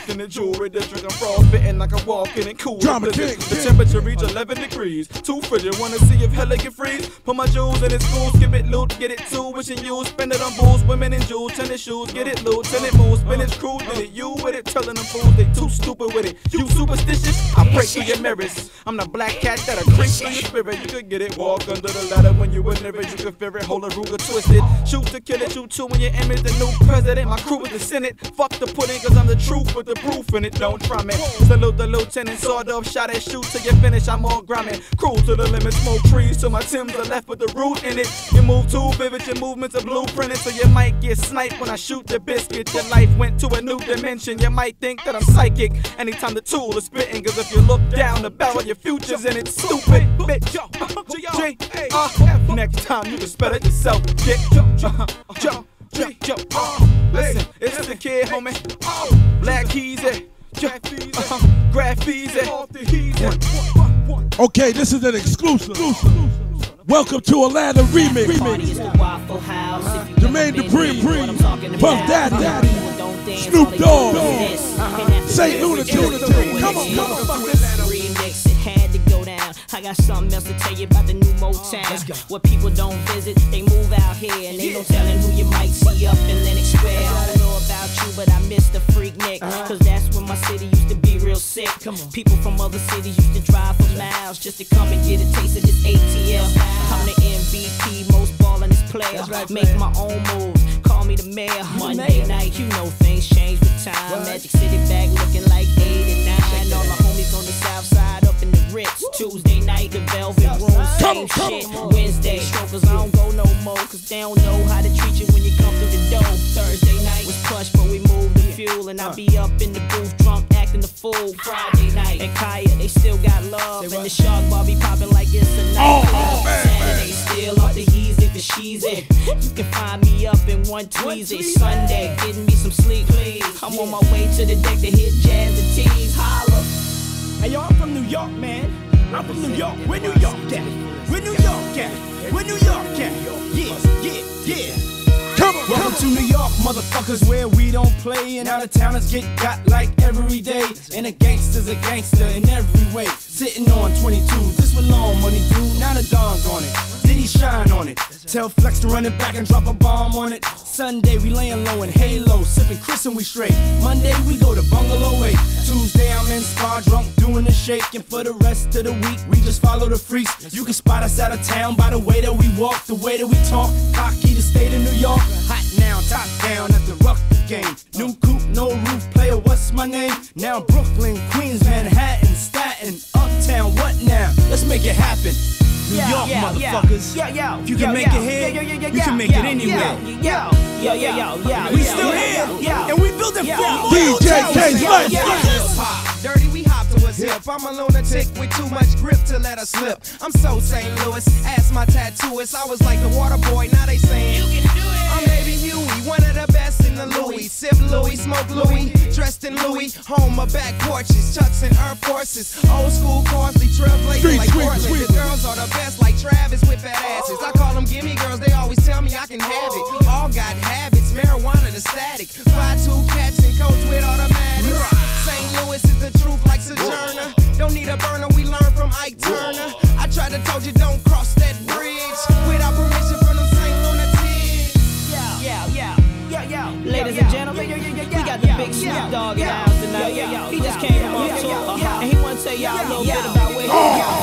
In the jewelry district, I'm frostbitten like a walk in it, cool. Drama king, The temperature reach 11 degrees. Too frigid, wanna see if hella can freeze. Put my jewels in its school, skip it, loot, get it too. Wishing you spend it on booze, women in jewels, tennis shoes, get it loot, tennis moves, spinach crew, did it, you with it, telling them fools they too stupid with it. You superstitious, I break through your mirrors. I'm the black cat that'll creep through your spirit. You could get it, walk under the ladder when you were it. You could fear it, hold a Ruger twisted. Shoot to kill it, shoot two when your image the new president. My crew is the Senate. Fuck the pudding, cause I'm the truth with the proof in it. Don't try me. Salute the lieutenant, sawed off, shot at shoot till you finish. I'm all grimy. Cruise to the limit, smoke trees till my Timbs are left with the root in it. You move too vivid, your movements are blueprinted, so you might get sniped when I shoot the biscuit. Your life went to a new dimension. You might think that I'm psychic anytime the tool is spitting. Cause if you look down the barrel, your future's in it. Stupid bitch. G, uh, next time you can spell it yourself. Get, uh, yo, yo, yo, listen, it's the kid, homie. Black keys, uh, graffiti. Okay, this is an exclusive. Welcome to Atlanta Remix. Jermaine Dupri, Puff Daddy, Snoop Dogg, Saint Lunatic. Come on, come on. I got something else to tell you about the new Motown. What people don't visit, they move out here, and they ain't no telling who you might see up in Lenox Square. I don't know about you, but I miss the Freaknik. Cause that's when my city used to be real sick. People from other cities used to drive for miles just to come and get a taste of this ATL. I'm the MVP, most ballin' player. Make my own moves, call me the mayor. Monday night, you know things change with time. Magic City back looking like 89. All the homies on the south side up in the Ritz. Tuesday night, the Velvet Room, same shit. Wednesday, strokers, I don't go no more, cause they don't know how to treat you when you come through the door. Thursday night was plush, but we moved the fuel, and I be up in the booth drunk, acting the fool. Friday night, and Kaya, they still got love, and the shark bar be popping like it's a night. Saturday, still up the Yeezy for Sheezy. You can find me up in one Tweezy. Sunday, getting me some sleep, please. I'm on my way to the deck to hit jazz and tease. Holla. Hey, yo, I'm from New York, man. I'm from New York. Where New York at? Where New York at? Where New York at? Yeah, yeah, yeah. Come on, Welcome to New York, motherfuckers, where we don't play. And out of towners get got like every day. And a gangster's a gangster in every way. Sitting on 22, this with long money, dude. Now the dawn's on it. Shine on it? Tell Flex to run it back and drop a bomb on it. Sunday we laying low in Halo, sipping Chris and we straight. Monday we go to Bungalow 8. Tuesday I'm in spa drunk doing the shake. And for the rest of the week we just follow the freaks. You can spot us out of town by the way that we walk, the way that we talk. Cocky the state of New York. Hot now, top down at the Rucker game. New coupe, no roof player, what's my name? Now Brooklyn, Queens, Manhattan, Staten, Uptown, what now? Let's make it happen. New Yeah, York, yeah, yeah. motherfuckers. Yeah, yeah, If you yeah, can make yeah, it here, yeah, yeah, yeah, you can make yeah, it anywhere. yeah, yeah, yeah, yeah, yeah, We yeah, still yeah, here, yeah. and we building Yeah. four more DJ hotels. K. to. I'm a lunatic with too much grip to let her slip. I'm so St. Louis, ask my tattooist. I was like the water boy, now they saying you can do it. I'm Baby Huey, one of the best in the Louis. Sip Louis, smoke Louis, dressed in Louis. Home of back porches, Chucks and Air Forces. Old school costly trailblazing Street like Portland. The girls are the best like Travis with fat asses. I call them gimme girls, they always tell me I can have it. All got habits, marijuana the static. Five two cats and coach with automatics. St. Louis is the truth like Sojourner. Don't need a burner, we learn from Ike Turner. I tried to told you don't cross that bridge without permission from them St. Lunatics. Yeah, yeah, yeah, yeah. Ladies and gentlemen, we got the big Snoop Dogg in the house tonight. He just came from on tour, and he want to tell y'all a little bit about where he oh. bad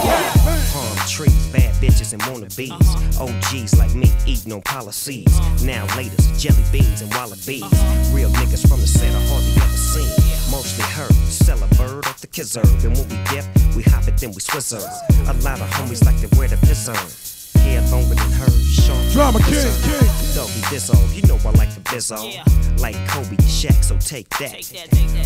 bitches and wannabes. OGs like me eating on policies. Now laters, jelly beans and wallabies. Real niggas from the set I hardly ever seen. Mostly heard, sell a bird off the kizerb. And when we dip, we hop it, then we swizzer. A lot of homies like to wear the pizzerb. Hair longer than hers, short. Drama king, king. Doggy Dizzo, you know I like the bizzo. Like Kobe and Shaq, so take that.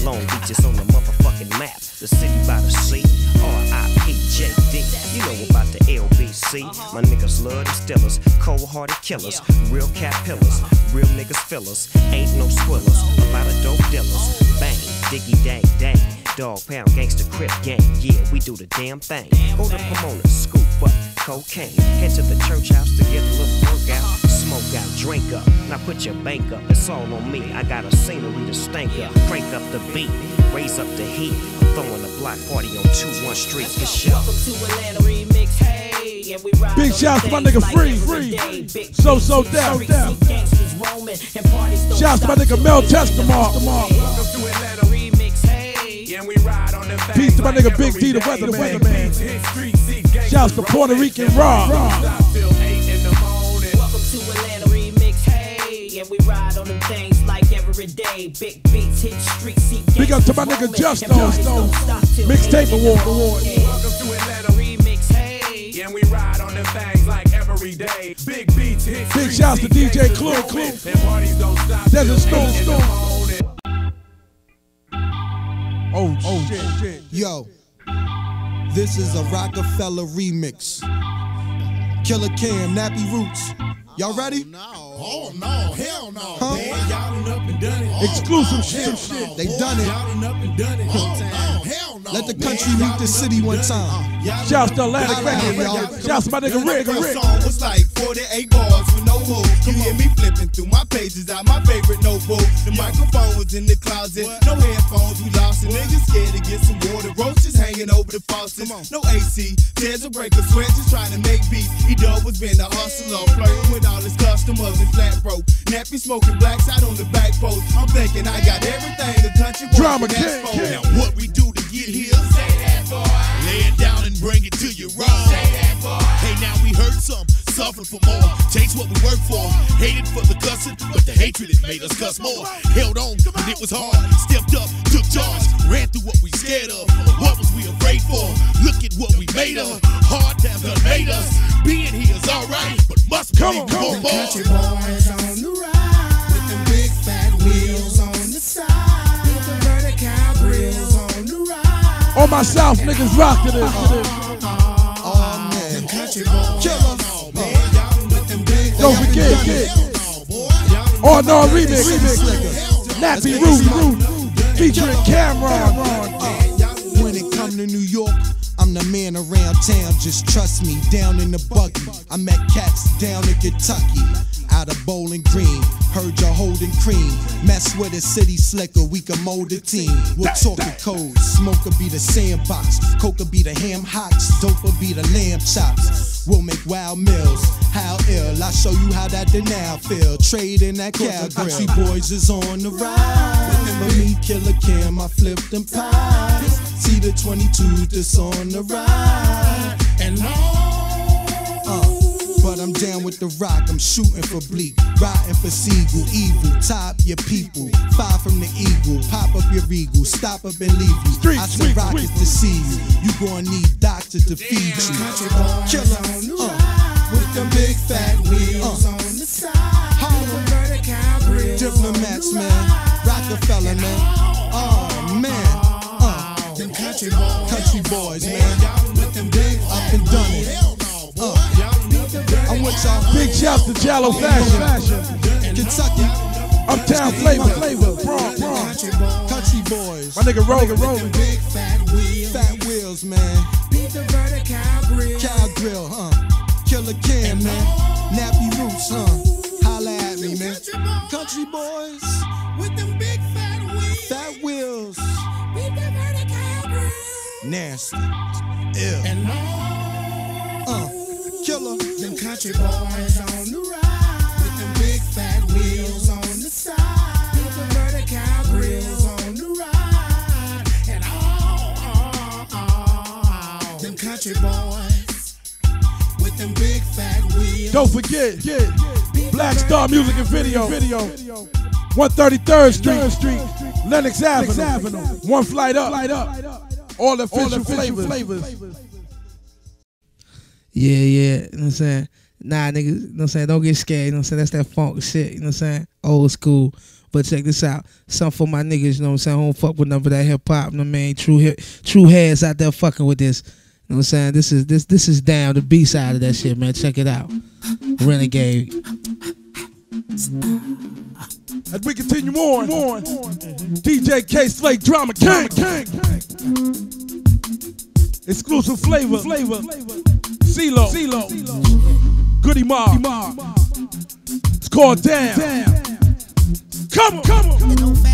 Long Beach is on the motherfucking map. The city by the sea. R.I.P. JD. You know about the LBC. Uh-huh. My niggas love the stillers. Cold hearted killers. Real cat pillars. Real niggas fillers. Ain't no swillers. A lot of dope dealers. Bang, diggy dang dang. Dog pound gangster crip gang. Yeah, we do the damn thing. Go to Pomona, scoop up cocaine. Head to the church house to get a little workout. Smoke out, drink up. Now put your bank up. It's all on me. I got a scenery to stank up. Crank up the beat. Raise up the heat. I'm throwing a block party on 2 1 Street for sure. Welcome to Atlanta Remix, hey, and we ride Big on shouts to my nigga like Free, Free. Big So, so streets, down, streets, down. gangsters roaming, and parties don't Shouts to my nigga till Mel they Testamar. Welcome to Atlanta Remix, hey, and we ride on them Peace to my nigga Big D, the weatherman. Shouts to Puerto Rican Rob. Welcome to Atlanta Remix, hey, and we ride on them things like every every day. Big beats hit streets, see Big up to my nigga Justo, Mixtape Award. Welcome to Atlanta Remix, hey. And we ride on them things like every day. Big beats hit Big shouts to DJ Clue, rolling, Clue. And parties don't stop. Desert till Storm, eight in the Storm. Oh, Oh shit. shit. Yo, this is a Rockefeller remix. Killer Cam, Nappy Roots. Y'all ready? Oh no, oh, hell no. Huh? Man, y'all done up and done it. Oh, Exclusive hell shit. no. They done it. Y'all done up and done it. Oh no, hell no. Let the country y'all meet the city one time. Y'all Shouts to done- Atlantic Holla at Records. Shouts to my nigga Rick. Rick. song was like 48 bars with no hook. You hear me flipping through my pages out my favorite notebook. The microphone was in the closet, no headphones, we lost it. Niggas scared to get some water, roaches hanging over the faucet. No AC, tears a break a sweat, just trying to make beats. He dog was being a hustler, flirting with all his customers and flat broke. Nappy smoking blacks out on the back post. I'm thinking I got everything the country boy Drama can ask king, for. king. Now what we do to get here? Say that boy. Lay it down and bring it to you raw. Say that boy. Hey, now we heard some, suffered for more. Takes what we work for. Hated for the cussing, but the hatred it made us cuss more. Held on when it was hard. Stepped up, took charge, ran through what we scared of. What was we afraid for? Look at what we made of. Hard times done made us. Being here is alright, but must Come believe on, we come more. on. Country boys on the ride with the big fat wheels on the side. With the vertical grills on the ride. All my South niggas rock to this. To this. Oh man. Country boys. Killer. Don't forget. Oh no, remix. Nappy Root. Featuring Cam'ron. When it come to New York, I'm the man around town, just trust me. Down in the buggy, I met cats down in Kentucky. Out of Bowling Green, heard you're holding cream. Mess with a city slicker, we can mold a team. We'll talk in code, smoke will be the sandbox, coke will be the ham hocks, dope will be the lamb chops. We'll make wild meals, how ill, I'll show you how that now feel. Trade in that cow Country boys is on the rise. Remember me, Killer Cam, I flipped them pies. See the 22 that's on the ride. And but I'm down with the rock, I'm shooting for Bleek, riding for Sigel, evil, top your people, fire from the eagle, pop up your regal, stop up and leave you. I send rockets to see you, you gonna need doctors to feed you. Killer, uh, with them big fat wheels on the side, Harlem, diplomats, man, Rockefeller, man, oh man, uh, country boys, country boys, man, up and done it. Uh, with y'all. Big shouts to Jallow Fashion. Kentucky. Uptown flavor, flavor, Bronx, Bronx. Country boys. My nigga rolling, rolling. Big fat wheels. Fat wheels, man. Beat the vertical grill. Cow grill, huh? Killer Cam, man. Nappy roots, huh? Holla at me, man. Country boys. With them big fat wheels. Fat wheels. Beat the vertical grill. Nasty. Ill. And uh, killer. Them country boys on the ride. With them big fat wheels on the side. With the vertical grills on the ride. And all, all, all, them country boys. With them big fat wheels. Don't forget, Black Star Music and Video. video. 133rd Street, Street, Lenox Avenue. One flight up, Flight up. All the official flavors. Yeah, yeah. You know what I'm saying? Nah, niggas, you know what I'm saying? Don't get scared. You know what I'm saying? That's that funk shit. You know what I'm saying? Old school. But check this out. Some for my niggas, you know what I'm saying? I don't fuck with none of that hip hop. You know what I mean? True hip, true heads out there fucking with this. You know what I'm saying? This is this this is down the B side of that shit, man. Check it out. Renegade. As we continue on, DJ Kay Slay Drama King. Exclusive flavor, flavor. CeeLo, CeeLo. Goodie Mob. It's called Damn. Come on, come on.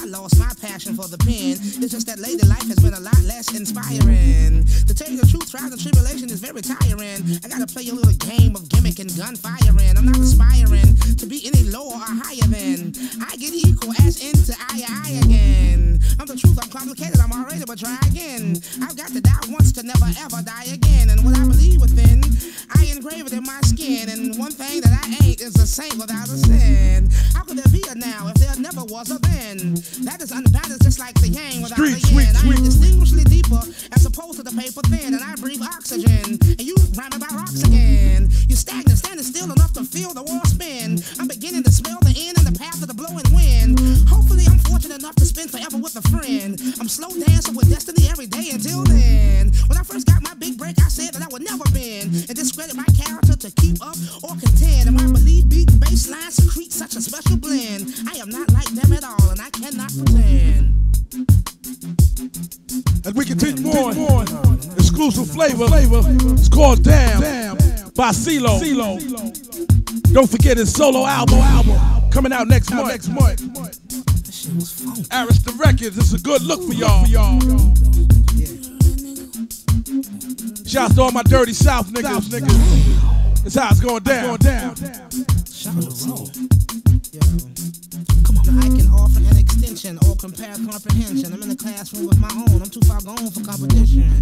I lost my passion for the pen. It's just that later life has been a lot less inspiring. To tell you the truth, trials and tribulation is very tiring. I gotta play a little game of gimmick and gunfiring. I'm not aspiring to be any lower or higher than. I get equal as into I, I again. I'm the truth, I'm complicated, I'm already, but try again. I've got to die once to never ever die again. And what I believe within, I engrave it in my skin. And one thing that I ain't is a saint without a sin. How could there be a now if there never was a then. That is unbalanced just like the yang without Street, the yin. sweet, I am sweet. distinguishedly deeper as opposed to the paper thin, and I breathe oxygen. And you rhyme about rocks again. You stagnant, standing still enough to feel the world spin. I'm by CeeLo. Don't forget his solo album, coming out next month. Next month. Arista Records. It's a good look for y'all. Shouts to all my dirty South niggas. niggas. It's how it's going down. Now I can offer an extension or compare comprehension. I'm in the classroom with my own. I'm too far gone for competition.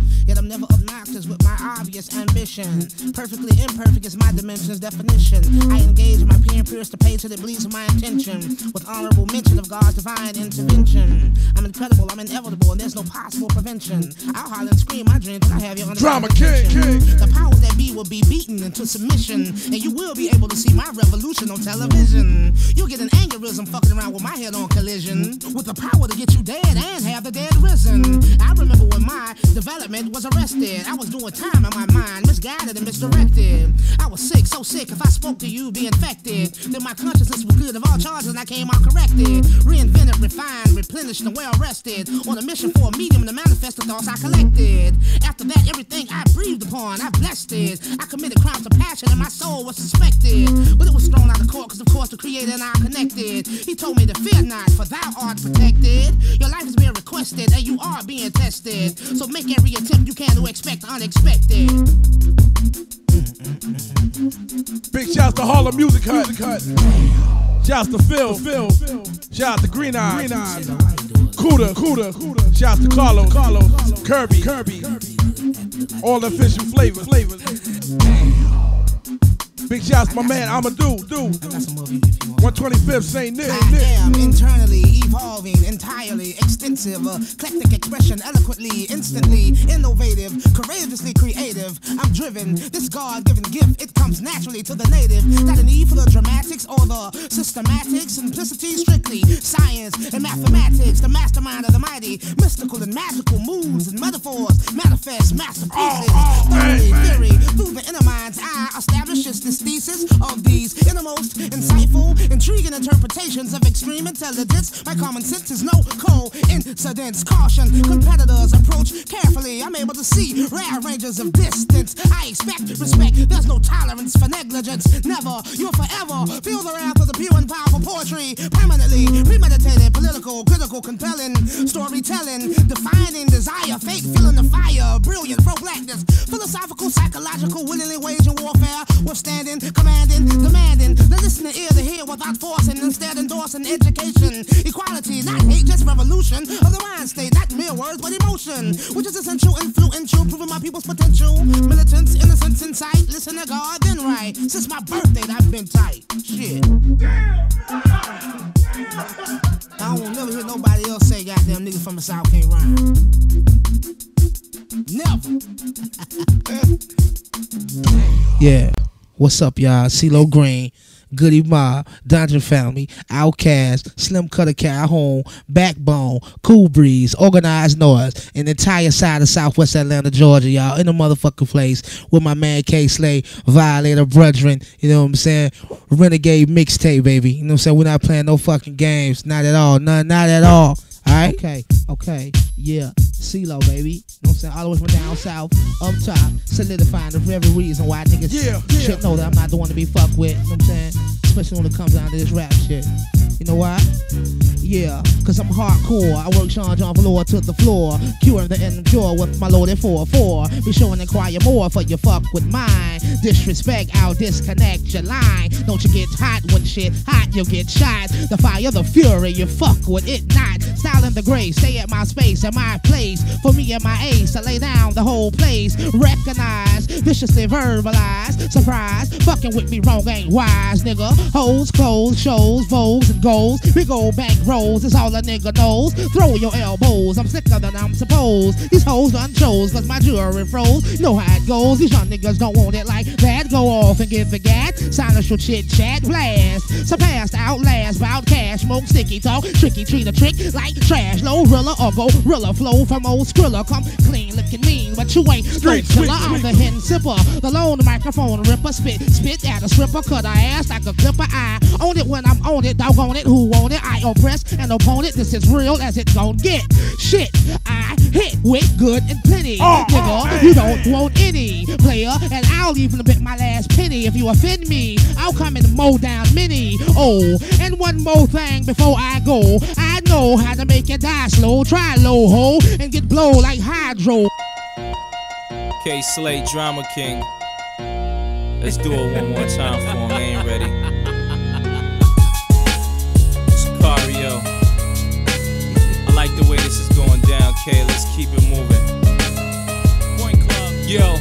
Obvious ambition. Perfectly imperfect is my dimension's definition. I engage my peer and pierce the page till it bleeds to my intention. With honorable mention of God's divine intervention. I'm incredible, I'm inevitable, and there's no possible prevention. I'll holler and scream my dream till I have you under Drama king, king. The powers that be will be beaten into submission. And you will be able to see my revolution on television. You'll get an aneurysm fucking around with my head on collision. With the power to get you dead and have the dead risen. I remember when my development was arrested. I was doing time in my mind, misguided and misdirected. I was sick, so sick if I spoke to you, be infected. Then my consciousness was good of all charges and I came out corrected. Reinvented, refined, replenished, and well rested. On a mission for a medium to manifest the thoughts I collected. After that, everything I breathed upon, I blessed it. I committed crimes of passion and my soul was suspected. But it was thrown out of court because, of course, the Creator and I connected. He told me to fear not, for thou art protected. Your life is being requested and you are being tested. So make every attempt you can to expect unexpected. Big shouts to Harlem Music Hut. Shouts to Phil. Phil. Shouts to Green Eyes. Cuda. Cuda. Shouts to Carlos. Carlos. Kirby. Kirby. All the official flavors. Flavors. Big shouts my man Amadou. Do. 125th St. Nick. I am internally evolving, entirely extensive, eclectic expression, eloquently, instantly innovative, courageously creative. I'm driven. This God-given gift, it comes naturally to the native. Not a need for systematic simplicity, strictly science and mathematics. The mastermind of the mighty, mystical and magical moves and metaphors, manifest masterpieces. Thoroughly theory through the inner mind's eye establishes this thesis of these innermost, insightful, intriguing interpretations of extreme intelligence. My common sense is no coincidence. Caution, competitors approach carefully. I'm able to see rare ranges of distance. I expect respect. There's no tolerance for negligence. Never, you'll forever feel the wrath of pure and powerful poetry. Permanently premeditated, political, critical, compelling storytelling, defining desire, fate, feeling the fire, brilliant, pro blackness, philosophical, psychological, willingly waging warfare, withstanding, commanding, demanding the listener ear to hear without forcing, instead endorsing education, equality, not hate, just revolution of the mind state, not mere words but emotion, which is essential, influential, proving my people's potential. Militants, innocence in sight, listen to God, then right. Since my birthday, I've been tight. Shit. I won't never hear nobody else say goddamn niggas from the South can't rhyme. Never. Yeah. What's up, y'all? CeeLo Green, Goodie Mob, Dungeon Family, OutKast, Slimm Cutta Calhoun, Backbone, Cool Breeze, Organized Noise, an entire side of Southwest Atlanta, Georgia, y'all, in the motherfucking place with my man Kay Slay, Violator Brethren, you know what I'm saying? Renegade mixtape, baby. You know what I'm saying? We're not playing no fucking games. Not at all. None, not at all. Alright? Okay, okay, yeah. CeeLo, baby. You know what I'm saying? All the way from down south, up top, solidifying the every reason why niggas Yeah, should know that I'm not the one to be fucked with. You know what I'm saying? Especially when it comes down to this rap shit. You know why? Yeah, cause I'm hardcore. I work Sean John Floor to the floor. Curing the end with my loaded 4-4. Be sure and inquire more for you fuck with mine. Disrespect, I'll disconnect your line. Don't you get hot when shit hot, you'll get shot. The fire, the fury, you fuck with it not. Style in the grace, stay at my space and my place. For me and my ace I lay down the whole place. Recognize, viciously verbalize, surprise. Fucking with me wrong ain't wise, nigga. Hoes, clothes, shows, vogues, and goals. Big old bank rolls, is all a nigga knows. Throw your elbows, I'm sicker than I'm supposed. These hoes done chose, cause my jewelry froze. Know how it goes, these young niggas don't want it like that. Go off and give a gat. Silence your chit chat, blast. Surpassed, outlast, bout cash, smoke, sticky talk, tricky, treat a trick like trash. Low rilla or go rilla flow from old Skrilla. Come clean, looking mean, but you ain't straight killer. I'm the hen sipper, the lone microphone ripper, spit, spit at a stripper, cut her ass like a clipper. I own it when I'm on it, doggone it, who own it? I oppress an opponent. This is real as it gon' get. Shit, I hit with good and plenty. Oh, oh, Nigga, you don't want any player, and I'll even bet my last penny if you offend me. I'll come and mow down many. Oh, and one more thing before I go. I know how to make you die slow. Try low ho and get blow like hydro. Kay Slay Drama King. Let's do it one more time for him. They ain't ready. This is going down, K. Let's keep it moving. Yo,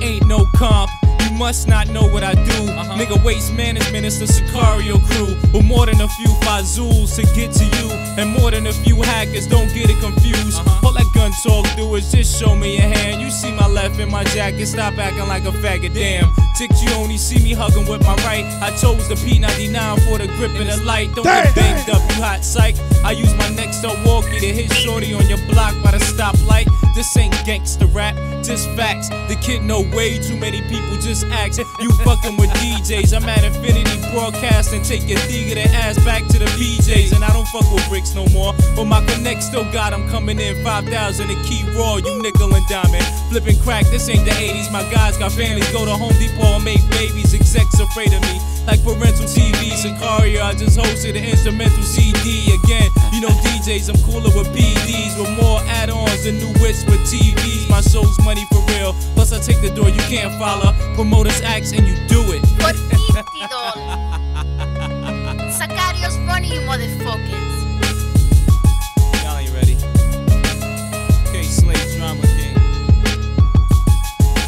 ain't no comp. You must not know what I do. Uh-huh. Nigga, waste management is the Sicario crew. With more than a few fazools to get to you. And more than a few hackers, don't get it confused. Uh-huh. All that gun talk do is just show me your hand. You see my left in my jacket, stop acting like a faggot. Damn, ticked you only see me hugging with my right. I chose the P99 for the grip and the light. Don't get banged up, you hot psych. I use my next up walkie to hit shorty on your block by the stoplight. This ain't gangsta rap, just facts. The kid know way too many people just act. You fucking with DJs. I'm at Infinity Broadcasting. Take your digger the ass back to the PJs. And I don't fuck with bricks no more. But my connect still got 'em coming in 5,000 a key raw. You nickel and diamond. Flipping crack, this ain't the 80s. My guys got families. Go to Home Depot and make babies. Execs afraid of me. Like parental TV. Sicario, I just hosted an instrumental CD again. You know DJs, I'm cooler with PDs. With more add ons than new wits with TVs. My show's money for real. Plus, I take the door you can't follow. Promoters acts and you do it. For 50 dollars. Sicario's running, you motherfuckers. Y'all ain't ready. K Drama King.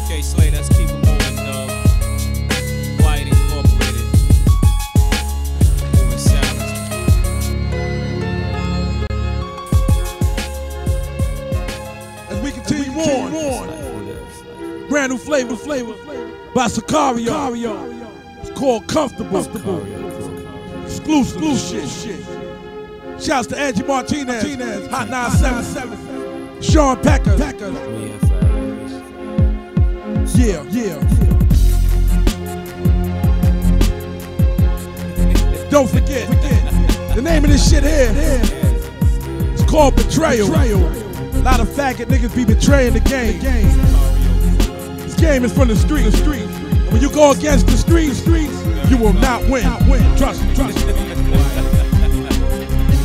Kay Slay, let's keep on, brand new flavor, flavor by Sicario. It's called Comfortable. Exclusive, exclusive shit. Shouts to Angie Martinez, Hot 977, Sean Packer. Yeah, yeah. Don't forget, the name of this shit here is called Betrayal. A lot of faggot niggas be betraying the game. This game is from the street. And when you go against the street, streets, you will not win. Trust me, trust me.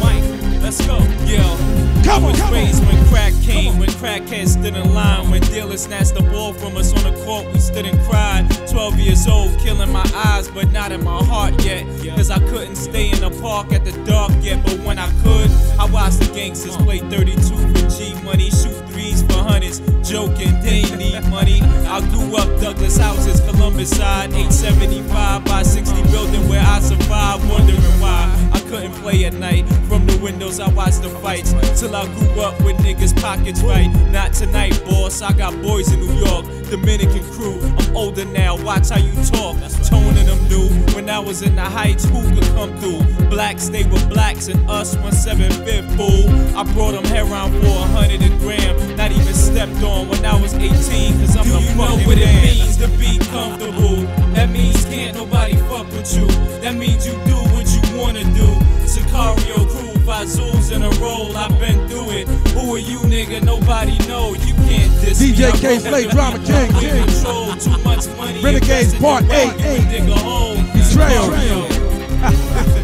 Mike, let's go. Yo. Come on, was come on. raised when crack came, when crackheads stood in line, when dealers snatched the ball from us on the court, we stood and cried. 12 years old, killing my eyes, but not in my heart yet. Cause I couldn't stay in the park at the dark yet, but when I could, I watched the gangsters play 32 for G money, shoot threes for hundreds, joking, they need money. I grew up Douglas houses, Columbus side, 875 by 60 building where I survived, wondering why couldn't play at night. From the windows, I watched the fights till I grew up with niggas' pockets right. Not tonight, boss. I got boys in New York, Dominican crew. I'm older now, watch how you talk. Tone in them new. When I was in the heights, who could come through? Blacks they were blacks and us 175th fool. I brought them heroin for a hundred a gram. Not even stepped on when I was 18, cause I'm Do you know what it means to be comfortable? That means can't nobody fuck with you. That means you do what you wanna do. Sicario crew, Fazools in a roll, I've been through it. Who are you, nigga? Nobody know. You can't diss me. DJ I K Drama King, King. Control, too much money. Renegades Part rock, eight. you dig a hole. Betrayal.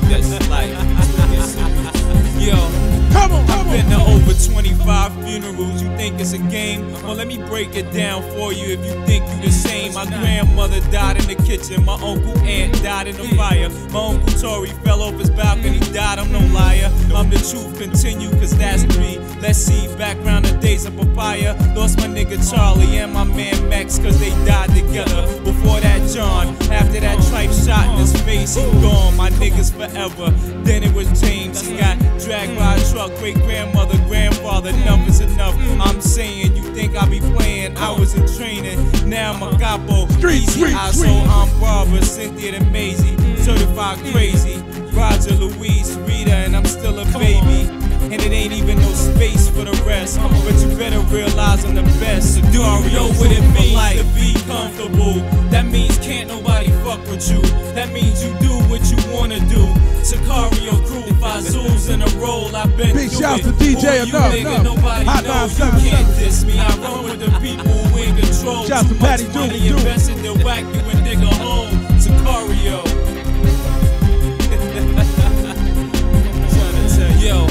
That's like, yo. Come on, I've been to over 25 funerals. You think it's a game? Well, let me break it down for you if you think you the same. My grandmother died in the kitchen. My uncle Aunt died in the fire. My uncle Tory fell off his balcony, died. I'm no liar. I'm the truth. Continue, cause that's me. Let's see. Background the days of papaya. Lost my nigga Charlie and my man Max, cause they died together. Before that, John. After that tripe shot in his face, he gone. My niggas forever. Then it was James. He got dragged by a truck. Great grandmother, grandfather. Enough is enough. I'm saying, you think I be playing? I was in training. Now I'm a capo. Easy, I so I'm Barbara, Cynthia, and Maisie. Certified crazy. Roger, Louise, Rita, and I'm still a baby. And it ain't even no space for the rest. But you better realize I'm the best. So do you know what it means to be comfortable? That means can't nobody fuck with you. That means you do what you wanna do. Sicario crew, five zools in a roll. I've been Big through shouts it. to DJ Who are you, Enough, nigga? Enough. Nobody Hot knows. 977. You can't diss me. I run with the people who in control. Shouts to Too Patty much Duke, money Duke. invested, they'll whack you and dig a hole. Sicario. Yo,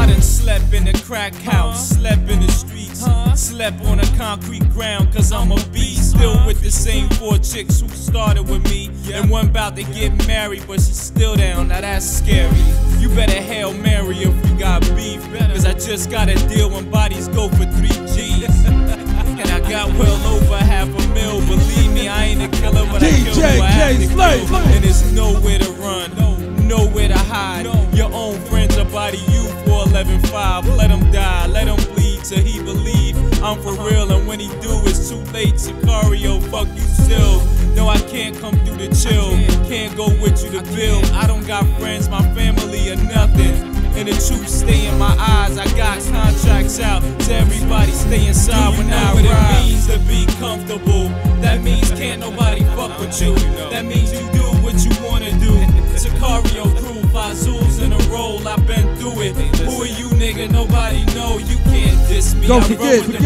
I done slept in a crack house, slept in the streets, slept on a concrete ground, cause I'm a beast. Still with the same four chicks who started with me, and one about to get married, but she's still down. Now that's scary. You better hail Mary if we got beef, cause I just got a deal when bodies go for three G's. And I got well over half a mil. Believe me, I ain't a killer, but I kill who I have to Slay. kill. And there's nowhere to run, nowhere to hide. Your own friends are body you for 11.5. Let him die, let him bleed till he believe I'm for real. And when he do, it's too late. Sicario, fuck you still. No, I can't come through the chill. Can't go with you to build. I don't got friends, my family, or nothing. And the truth stay in my eyes. I got contracts out to everybody stay inside when I what it means to be comfortable. That means can't nobody fuck with you. That means you do Sicario crew, five zools in a roll. I've been through it. Who are you, nigga? Nobody know. You can't diss me. Don't forget, forget.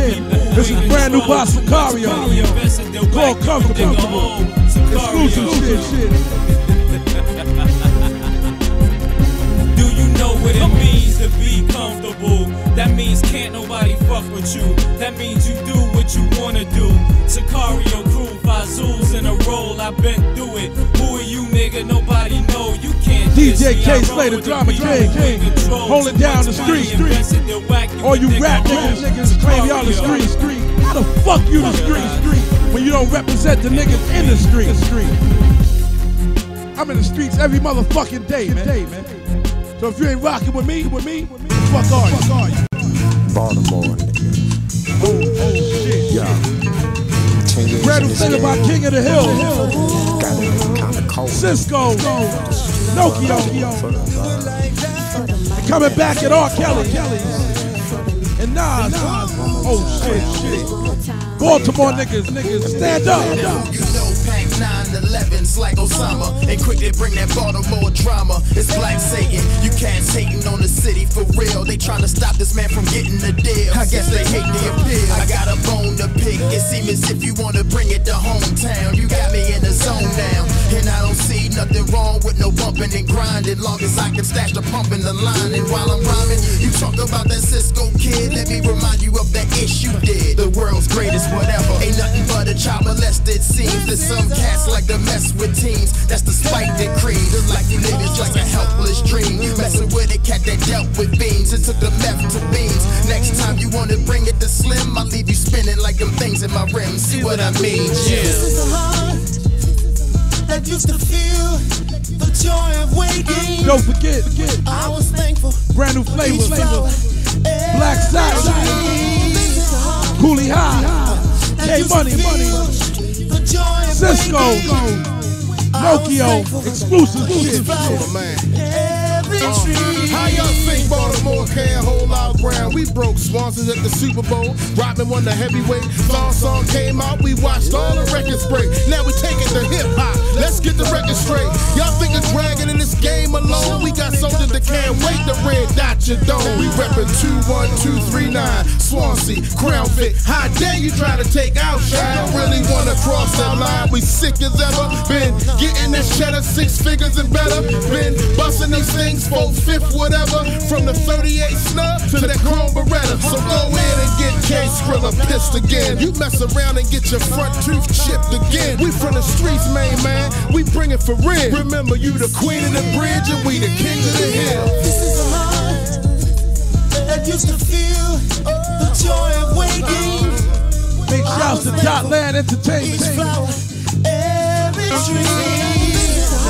This is brand new by Sicario. Too much money invested, they'll Called whack you and dig a Comfortable. Exclusive shit, shit. Do you know what it means to be comfortable? That means can't nobody fuck with you. That means you do what you wanna do. Sicario crew, five zools in a roll. I've been through it. Who are you, nigga? Nobody know. You can't DJ me. I K run Slay, the drama king, who king. in. Hold it down, the money street, street. invested, they'll whack you All you rap niggas, niggas claim y'all the Sicario. street, street. How the fuck you the street, street? When you don't represent the niggas in the street, street. I'm in the streets every motherfucking day, man. So if you ain't rocking with me, with me, fuck are you? Fuck are you? Baltimore, nigga. Oh, oh shit. Yeah. Ten years Brand in new this thing about King of the Hill. Got it kinda cold. Sisqó, Nokio, and coming back at R. Kelly, and Nas. Oh shit, shit. Baltimore niggas, niggas, stand up. You know, pack 911s like Osama, and quick to bring that Baltimore drama. It's Black Satan, you cats hating on the city for real. They trying to stop this man from getting the deal. I guess they hate the appeal. I got a bone to pick. It seems as if you wanna bring it to hometown. You got me in the zone now, and I don't see nothing wrong with no bumping and grinding. Long as I can stash the pump in the line, and while I'm rhyming, you talk about that Cisco kid. Let me remind you of that ish you did. The world's greatest whatever. Ain't nothing but a child molested seems that some cats like to mess with teens. That's the spike decree. The life you live is like a helpless dream. Messing with a cat that dealt with beans. It took the left to beans. Next time you wanna bring it to slim, I'll leave you spinning like them things in my rims. See what I mean? This is a heart that used to feel the joy of waking. Don't forget, I was thankful. brand new flavor, Each flower, Black Saturday, This is a heart Coolie High, K Money, Money, the joy of Sisqó. Nokio, exclusive shit. Tree. How y'all think Baltimore can't hold our ground? we broke sponsors at the Super Bowl. Robin won the heavyweight. Thong Song came out, we watched all the records break. Now we take it to hip hop. Let's get the record straight. Y'all think it's dragging in this game alone? We got soldiers that can't wait to red dot your dome. We reppin' 21239, Swansea, Crown Vic. How dare you try to take out shine? Really wanna cross that line. We sick as ever. Been getting that cheddar six figures and better. Been busting these things for whatever. From the 38 snub to that chrome beretta. So go in and get K Skrilla pissed again. You mess around and get your front tooth chipped again. We from the streets, main man. We bring it for real. Remember, you the queen of the bridge and we the king of the hill. This is a heart that used to feel the joy of waking. Big shouts to Dotland Entertainment. Each flower, every tree.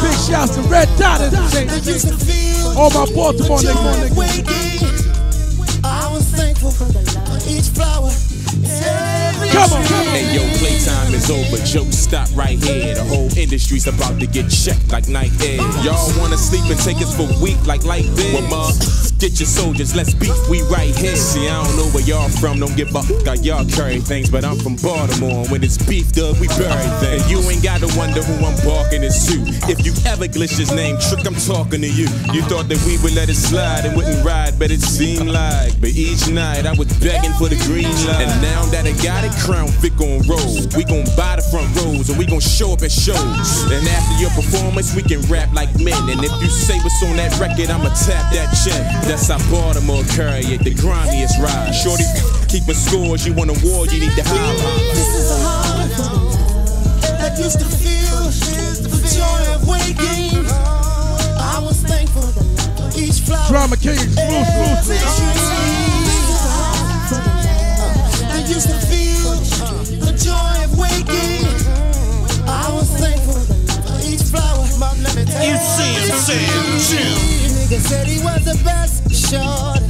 Big shouts to Red Dot That used Entertainment. All my Baltimore the joy niggas. I was thankful for each flower, every Come on. Hey yo, playtime is over. Joke, stop right here. The whole industry's about to get checked like night air. Y'all wanna sleep and take us for weak like light beer? Well, ma, get your soldiers, let's beef, we right here. See, I don't know where y'all from, don't give a fuck. Y'all carry things, but I'm from Baltimore. When it's beef, dog, we bury things. And you ain't gotta wonder who I'm barking this to. If you ever glitch his name, trick, I'm talking to you. You thought that we would let it slide and wouldn't ride, but it seemed like. But each night I was begging for the green light. And now that I got it, Crown Vic on roll. We gon' buy the front rows and we gon' show up at shows. And after your performance, we can rap like men. And if you say what's on that record, I'ma tap that chin. That's how Baltimore carry it, the grimiest ride. Shorty, keeping scores, you want a war, you need to holler. This is a heart that used to feel the joy of waking. I was thankful for each flower. Drama King exclusive. Every tree. That used to feel the joy of waking. I was thankful for each flower. You see him saying. Nigga said he was the best, short.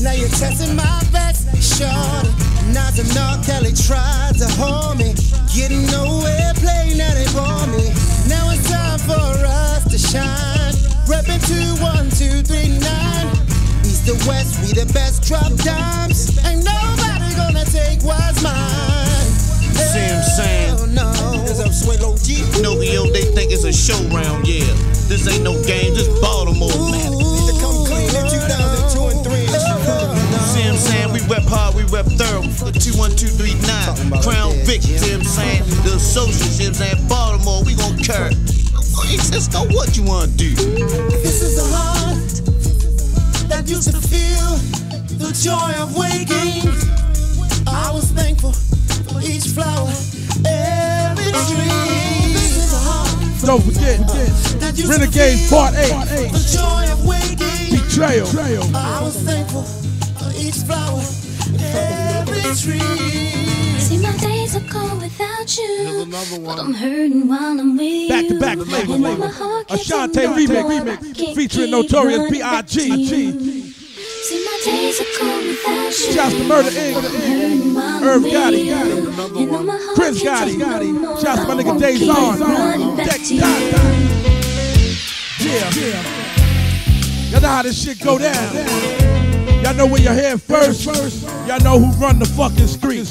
Now you're testing my best, short. Nas and R. Kelly tried to hold me. Getting nowhere, playing now they bore me. Now it's time for us to shine. Reppin' 21239. East to west, we the best drop dimes. Ain't nobody gonna take what's mine. See him saying? Hell no. What's up, Swalo No, yo, they think it's a show round, yeah. This ain't no game, this Baltimore, man. Need to come clean in 2002 and 3. See him saying? We rep hard, we rep thorough. 21239, Crown Vic, see him saying? The him saying? Baltimore, we gon' carry. Hey, Sisqó, what you wanna do? This is a heart that used to feel the joy of waking. I was thankful for each flower, every tree. This is a heart Don't forget, that used to Renegades Part 8. the joy of waking. Betrayal. I was thankful for each flower, every tree. See, my days are cold without you. But I'm hurting while I'm with you. Back to back flavor, And my flavor. Ashanti remix, remix, featuring Notorious running back to you. B.I.G. See, my days are cold without you. Shouts to Murder Inc. But I'm hurting while I'm Herb with Gotti. Gotti. And though my heart Chris Gotti, more, Shouts to my nigga Days On. Deck to you. Dot. Yeah. Y'all know how this shit go down. Y'all know where you're head first. Y'all know who run the fucking street.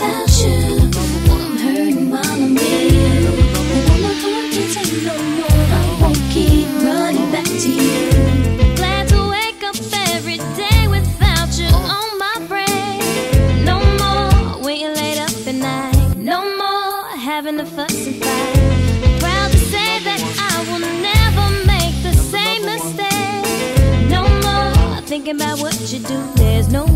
Thinking about what you I can't do nothing I'll keep money that you. Glad to wake up every day without you on my brain. No more waiting up at night. No more having the fuck to fight. Proud to say that I will never make the same mistake. Don't know I think that I want you do. There's no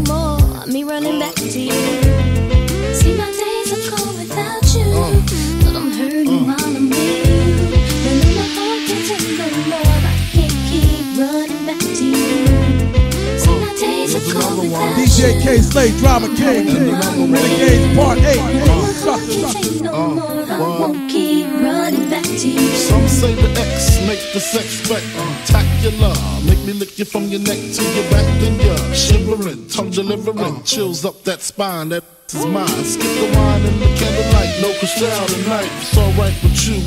DJ Kay Slay, Drama King, Renegades Part 8. Suckers. Uh, uh. Keep running back to you. Some say the X make the sex spectacular. Make me lick you from your neck to your back, then you're shivering, tongue delivering, chills up that spine. That is mine. Skip the wine and the candlelight, no crystal tonight. It's alright with you.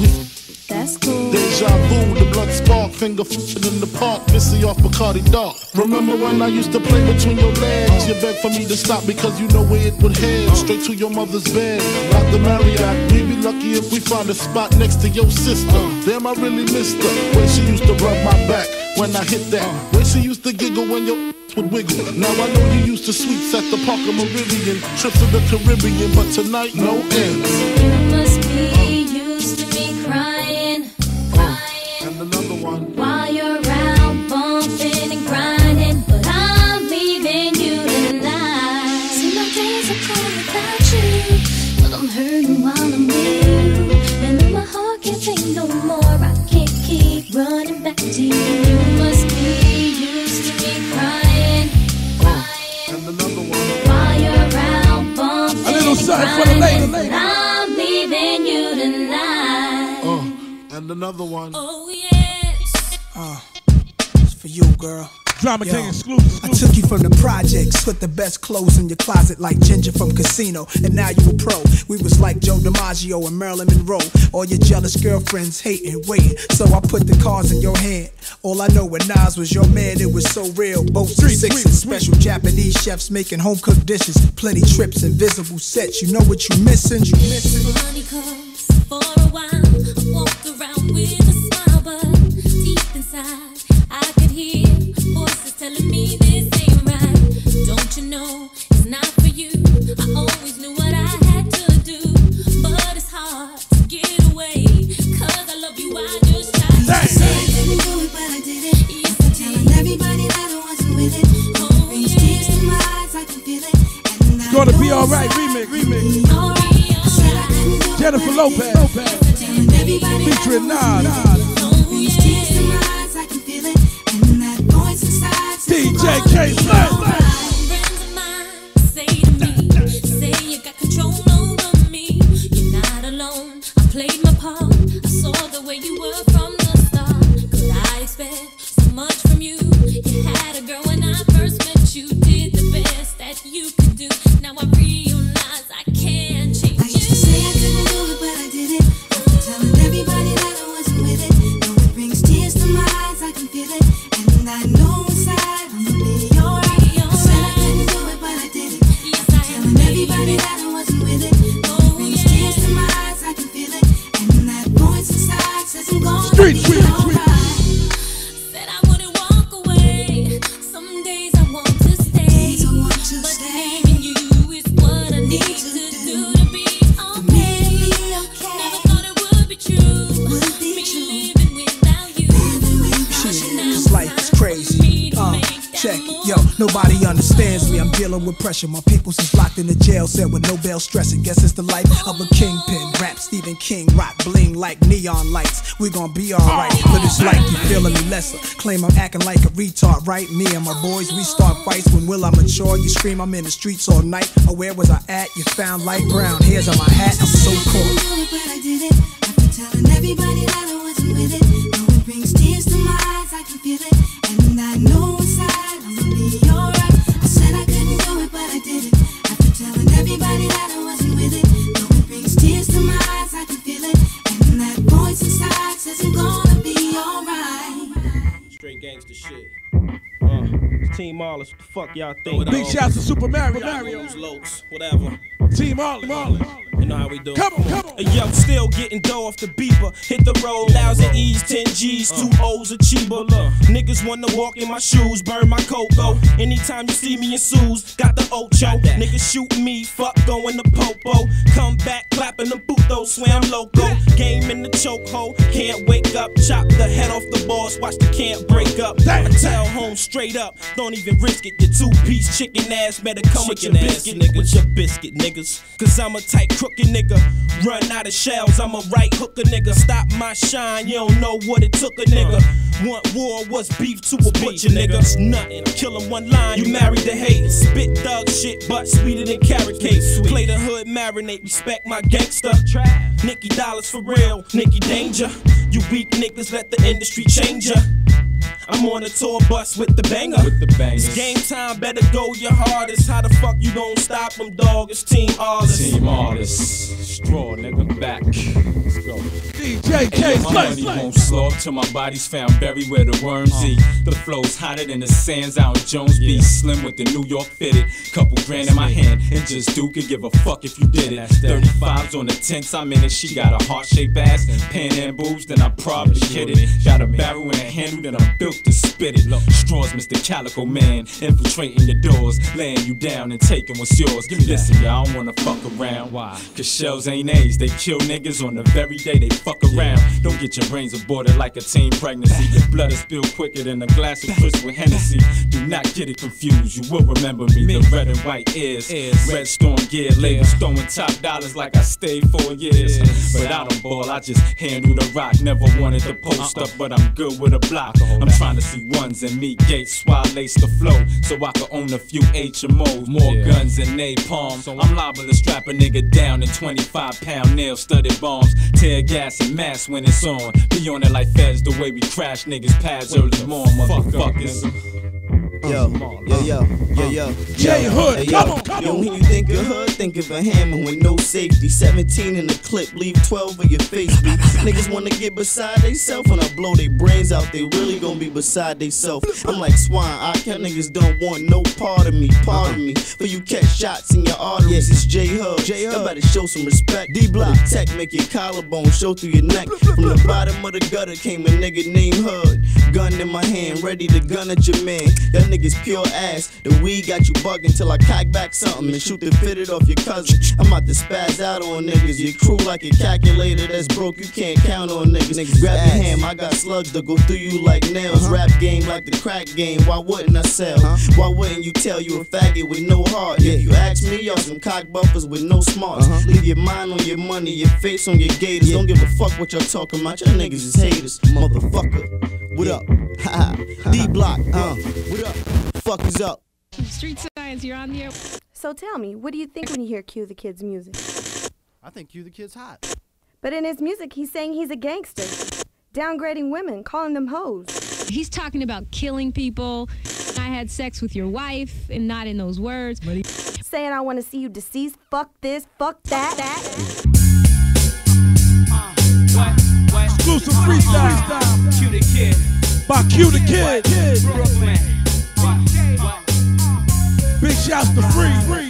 That's cool. Deja vu, the blood spark, finger f***ing in the park, Missy off Bacardi Dark. Remember when I used to play between your legs? You begged for me to stop because you know where it would head. Straight to your mother's bed, not the Marriott. We'd be lucky if we find a spot next to your sister. Damn, I really missed her. When she used to rub my back when I hit that. When she used to giggle when your would wiggle. Now I know you used to sweets at the Parker Meridien, trips to the Caribbean, but tonight no ends. Another one. Oh Drama Yo, King exclusive. I took you from the projects, put the best clothes in your closet like Ginger from Casino, and now you a pro. We was like Joe DiMaggio and Marilyn Monroe. All your jealous girlfriends hating, waiting. So I put the cards in your hand. All I know when Nas was your man, it was so real. Boats and sixes, special Japanese chefs making home cooked dishes, plenty trips, invisible sets. You know what you missing? You missing? Money for a while. I walked around with a smile, but deep inside, Jennifer but it's hard to get away. Cause I love you, I just got it. But I did it. He's telling everybody that I want oh, to win it. He's gonna be alright. Remix, remix. Jennifer Lopez. Featuring Nas. DJ K check it, yo. Nobody understands me. I'm dealing with pressure. My people's is locked in the jail cell with no bail stressing. Guess it's the life of a kingpin. Rap Stephen King, rock bling like neon lights. We gon' be alright, but it's like you feeling me lesser. Claim I'm acting like a retard, right? Me and my boys, we start fights. When will I mature? You scream I'm in the streets all night. Or where was I at? You found light brown hairs on my hat. I'm so cool. Gangster shit. Uh, Team Marlins, what the fuck y'all think? Big shouts to Super Mario. Mario. Lokes, whatever. Team Marlins. You know how we do. Come on, come on. Yo, still getting dough off the beeper. Hit the road, thousand E's, ten G's, two uh. O's a cheaper. Niggas wanna walk in my shoes, burn my cocoa. Anytime you see me in Sue's, got the Ocho. Niggas shoot me, fuck going to Popo. Come back clapping the boot though, swear I'm loco. Game in the chokehold, can't wake up. Chop the head off the boss, watch the camp break up. I tell home straight up, don't even risk it. Your two piece chicken ass better come with your Chicken ass biscuit. With your biscuit, niggas. Cause I'm a tight crook looking nigga. Run out of shells, I'm a right hooker nigga. Stop my shine, you don't know what it took a nigga. Want war, what's beef to a butcher nigga? It's nothing. Kill him one line, you married the hate. Spit thug shit, but sweeter than carrot cake. Play the hood, marinate, respect my gangster. Nicky Dollars for real, Nicky Danger. You weak niggas, let the industry change ya. I'm on a tour bus with the banger. With the bangers. It's game time, better go your hardest. How the fuck you don't stop them, dog? It's Team Artists. Team artists, straw nigga back. Let's go. DJ K, Hey, my play, money play. won't slow up till my body's found buried where the worms uh. eat. The flow's hotter than the sands out in Jones Beach. Slim with the New York fitted. Couple grand in my hand and just Duke could give a fuck if you did it. 35s on the tents, I'm in it. She got a heart shaped ass, pan and boobs, then I probably hit it. Got a barrel and a handle, then I'm built to spit it. Look, straws, Mr. Calico Man, infiltrating your doors, laying you down and taking what's yours. Give me Listen, y'all don't wanna fuck around. Why? Cause shells ain't A's, they kill niggas on the very day they fuck around. Don't get your brains aborted like a teen pregnancy. Your blood is spilled quicker than a glass of crystal Hennessy. Do not get it confused, you will remember me. The red and white ears, red storm gear, labels throwing top dollars like I stayed four years. But I don't ball, I just handle the rock. Never wanted to post uh-uh. up, but I'm good with a block. I'm trying to see ones and meet gates while I lace the flow. So I can own a few HMOs, more guns than napalm. I'm liable to strap a nigga down in 25 pound nail studded bombs. Tear gas and mass when it's on. Be on it like feds the way we crash niggas pads early morning, motherfuckers. Yo, yo, yo, yo, yo. J yo, Hood, come on, come Yo, on. when you think of hood, think of a hammer with no safety. 17 in the clip, leave 12 of your face beat. Niggas wanna get beside theyself when I blow their brains out. They really gonna be beside theyself. I'm like swine, I can't niggas don't want no part of me, part of me. For you catch shots in your arteries, it's J-Hood. J Hub better show some respect. D Block Tech make your collarbone show through your neck. From the bottom of the gutter came a nigga named Hud. Gun in my hand, ready to gun at your man. Y'all niggas pure ass. The weed got you bugging till I cock back something and shoot the fitted off your cousin. I'm about to spaz out on niggas. Your crew like a calculator that's broke. You can't count on niggas. Niggas grab your ham. I got slugs to go through you like nails. Uh-huh. Rap game like the crack game. Why wouldn't I sell? Why wouldn't you tell you a faggot with no heart? If you ask me, y'all some cock buffers with no smarts. Uh-huh. Leave your mind on your money, your face on your gators. Don't give a fuck what y'all talking about. Y'all niggas is haters, motherfucker. What up? Ha D Block, uh, what up? Fuck is up? Street Science, you're on the air. So tell me, what do you think when you hear Q the Kid's music? I think you the kid's hot. But in his music, he's saying he's a gangster, downgrading women, calling them hoes. He's talking about killing people. I had sex with your wife, and not in those words. Saying I want to see you deceased, fuck this, fuck that. that. Exclusive freestyle. Q the kid. By Q the Kid. Brooklyn. Big shouts to Free.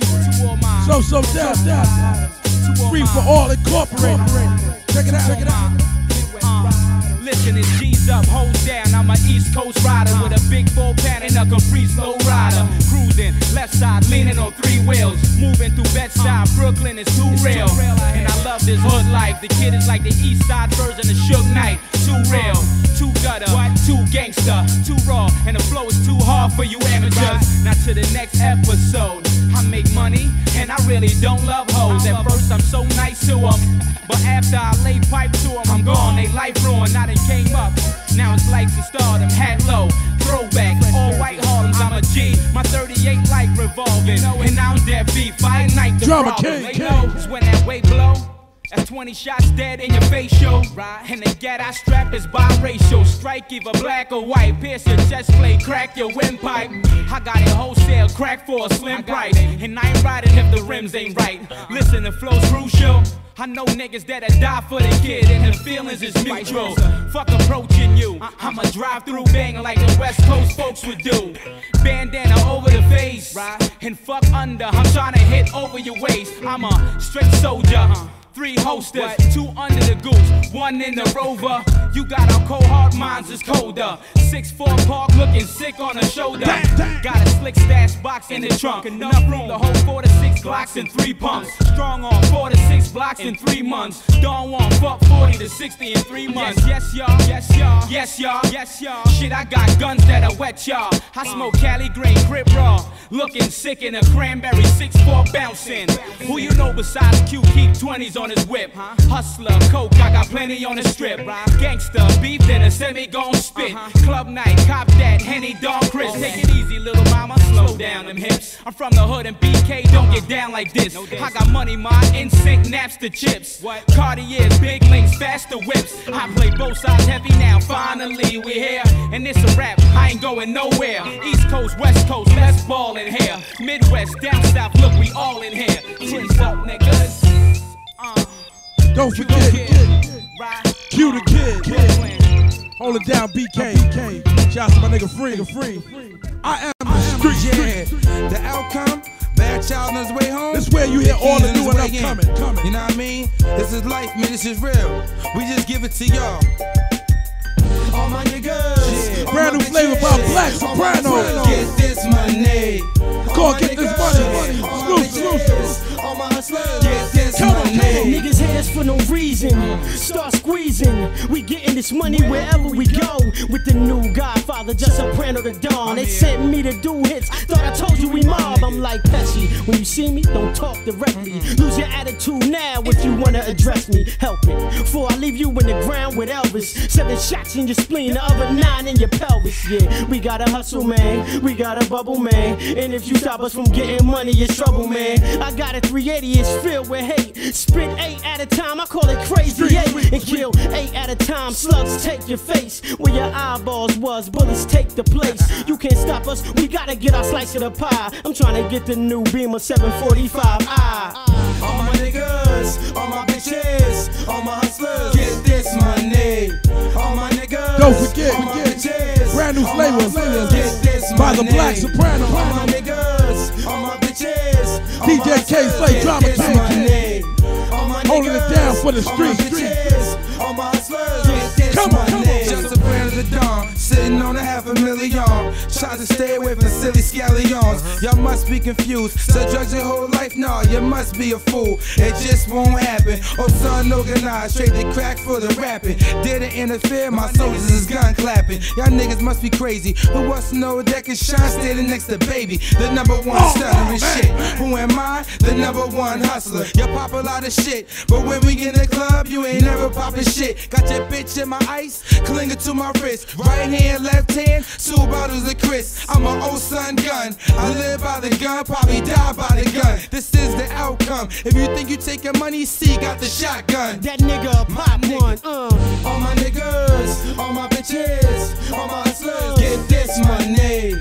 So So Death. Free for all incorporated. Check it out. Check it out. Listen, it's G's up, hoes down. I'm a East Coast rider with a big full pan and a Caprice low rider. Cruising, left side, leaning on three wheels. Moving through Bed-Stuy, Brooklyn is too real. And I love this hood life. The kid is like the East Side version of Suge Knight. Too real, too gutter, too gangster, too raw. And the flow is too hard for you amateurs. Now to the next episode. I make money and I really don't love hoes. At first I'm so nice to them. But after I lay pipe to them, I'm gone. They life ruined, I done came up. Now it's life to stardom, hat low, throwback, all white Harlems, I'm a G. My 38 like revolving, and I'm dead beef. I ignite the Drama problem. king, king. it's when that weight blow. That's 20 shots dead in your face, yo. And the gat I strap is biracial. Strike either black or white. Pierce your chest plate, crack your windpipe. I got it wholesale, crack for a slim price. And I ain't riding if the rims ain't right. Listen, the flow's crucial. I know niggas that'll die for the kid, and the feelings is mutual. Fuck approaching you. I'ma drive through banging like the West Coast folks would do. Bandana over the face, and fuck under. I'm trying to hit over your waist. I'm a straight soldier. Three holsters, two under the goose, one in the rover. You got our cold hard minds is colder. Six four park looking sick on the shoulder. Got a slick stash box in the trunk. Enough room to hold four to six Glocks and three pumps. Strong on four to six blocks in three months. Don't want fuck 40 to 60 in three months. Yes, y'all. Yes, y'all. Yes, y'all. Yes, y'all. Shit, I got guns that'll wet y'all. I smoke Cali Green, Crip Raw. Looking sick in a cranberry, six 6'4 bouncing. Who you know besides Q keep 20s on his whip? Hustler, coke, I got plenty on the strip. Gangster, beef, then a semi gon' spit. Club night, cop that, Henny, Dawn, Chris. Take it easy, little mama, slow down them hips. I'm from the hood and BK don't get down like this. I got money, my instinct naps the chips. Cartiers, big links, faster whips. I play both sides heavy now, finally we here. And it's a rap, I ain't going nowhere. East Coast, West Coast, let's ball in here. Midwest, down south, look, we all in here. Titties up, niggas. Don't forget, Q the kid. Hold it down, BK. Shout out to my nigga Free. Free. I am the street. Yeah, the outcome. Bad child on his way home. This where you hear all the new his and way in. upcoming, coming. You know what I mean? This is life, man. This is real. We just give it to y'all. All my niggas. all Brand my new flavor by bitches, Black all my Soprano. brothers, Get this money. Go All on, my get this money. all my Exclusive. bitches, All my hustlers. Get this money. Niggas hands for no reason. Start squeezing. We getting this money wherever we go. With the new Godfather, just soprano the dawn. They sent me to do hits. Thought I told you we mob. I'm like Pesci. When you see me, don't talk directly. Lose your attitude now if you wanna address me. Help it. Before I leave you in the ground with Elvis. Seven shots in your spleen, the other nine in your pelvis. Yeah, we gotta hustle, man. We gotta bubble, man. And if you stop us from getting money, it's trouble, man. I got a 380, is filled with hate. Spit eight at a time, I call it crazy eight. And kill eight at a time. Slugs take your face. Where your eyeballs was, bullets take the place. You can't stop us, we gotta get our slice of the pie. I'm trying to get the new Beamer 745i. Ah. All my niggas, all my bitches, all my hustlers, get this money. All my niggas, Don't forget, all my forget. bitches, Brand new all my flavor. hustlers, get this money. By the. Black Soprano. All my niggas, DJ Kay Slay, Drama King. money. All my Holding it down for the street. all my hustlers, Try to stay away from silly scallions. Y'all must be confused. So drugs your whole life? Nah, you must be a fool. It just won't happen. Oh, son, organized, straight to crack for the rapping. Didn't interfere, my soldiers is gun clapping. Y'all niggas must be crazy. Who wants to know that can shine standing next to baby? The number one oh, stuttering shit. Who am I? The number one hustler. You pop a lot of shit, but when we in the club, you ain't never popping shit. Got your bitch in my ice, clinging to my wrist. Right hand, left hand, two bottles of Chris. I'm an old son gun. I live by the gun, probably die by the gun. This is the outcome. If you think you taking money, see, got the shotgun. That nigga a pop one, uh. All my niggas, all my bitches, all my hustlers, get this money.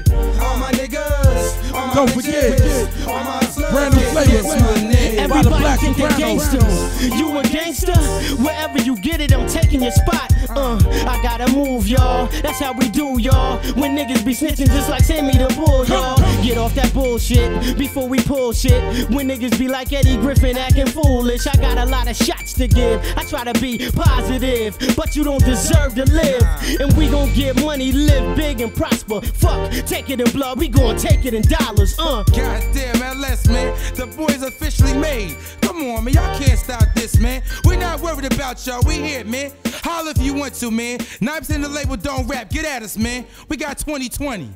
All my niggas, all my Don't bitches, forget, all my hustlers, brand new get flavor. this money. By Black Everybody think they Soprano. gangsters. You a gangster? Wherever you get it, I'm taking your spot. Uh, I gotta move, y'all. That's how we do, y'all. When niggas be snitching just like Sammy the Bull, y'all. Get off that bullshit before we pull shit. When niggas be like Eddie Griffin acting foolish, I got a lot of shots to give. I try to be positive, but you don't deserve to live. And we gon' get money, live big and prosper. Fuck, take it in blood, we gon' take it in dollars. Uh. Goddamn LS, man. The boy's officially made. Come on, man. Y'all can't stop this, man. We're not worried about y'all. We here, man. Holla if you want to, man. Knives in the label don't rap. Get at us, man. We got 2020.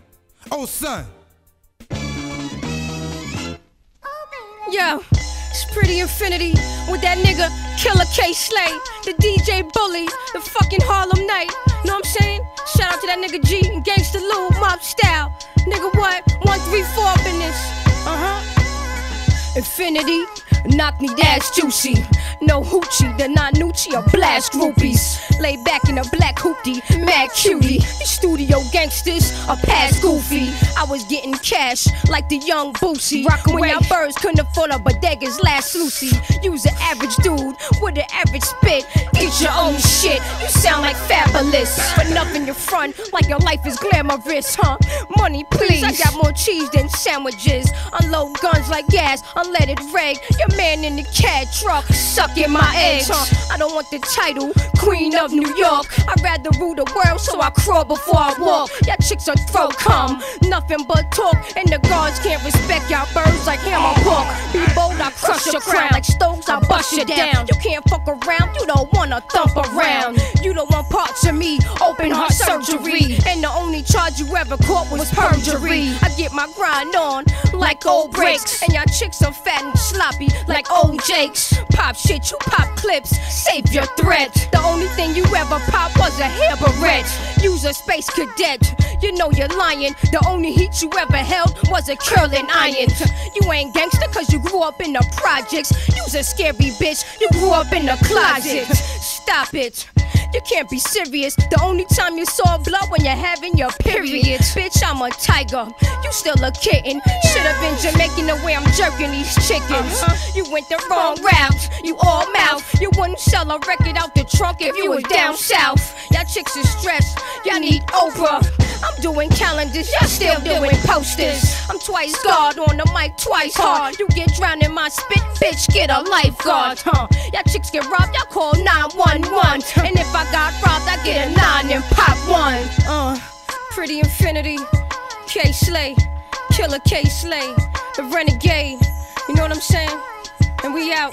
Oh, son. Yo, it's Pretty Infinity with that nigga Killer Kay Slay, the DJ Bully, the fucking Harlem Night. Know what I'm saying? Shout out to that nigga G and Gangsta Lou, Mob Style. Nigga, what? One, three, four up in this. Uh huh. Infinity, knock me that's juicy. No hoochie, the non Nucci or blast groupies. Lay back in a black hoopty, mad cutie. You studio gangsters are past goofy. I was getting cash like the young Boosie. Rockin' when y'all birds couldn't afford a bodega's last Lucy. You's an average dude with an average spit. Eat your own shit, you sound like Fabolous. But nothing in your front, like your life is glamorous, huh? Money, please. I got more cheese than sandwiches. Unload guns like gas, unleaded reg. Your man in the cat truck, sucking my eggs, huh? I don't want the title, Queen of New York. I'd rather rule the world, so I crawl before I walk. Y'all chicks are throw cum, nothing but talk. And the guards can't respect y'all birds like hammer pork. Be bold, I crush your crown. Like stoves, I bust you down. You can't fuck around, you don't wanna thump around. You don't want parts of me, open heart surgery. And the only charge you ever caught was perjury. I get my grind on like old bricks. And y'all chicks are fat and sloppy like old jakes. Pop shit, you pop clips, save your threat. The only thing you ever pop was a hair. Use a space cadet, you know you're lying. The only heat you ever held was a curling iron. You ain't gangster cause you grew up in the projects. You's a scary bitch, you grew up in the closet. Stop it. You can't be serious. The only time you saw blood when you're having your period. Bitch, I'm a tiger. You still a kitten. Should've been Jamaican the way I'm jerking these chickens. You went the wrong route. You all mouth. You wouldn't sell a record out the trunk if you was down south. Y'all chicks is stressed. Y'all need Oprah. I'm doing calendars, y'all still doing posters. I'm twice God on the mic, twice hard. You get drowned in my spit, bitch, get a lifeguard. Huh? Y'all chicks get robbed, y'all call 911. And if I got robbed, I get a nine and pop one. Uh, pretty infinity, Kay Slay, killer Kay Slay, the renegade. You know what I'm saying? And we out.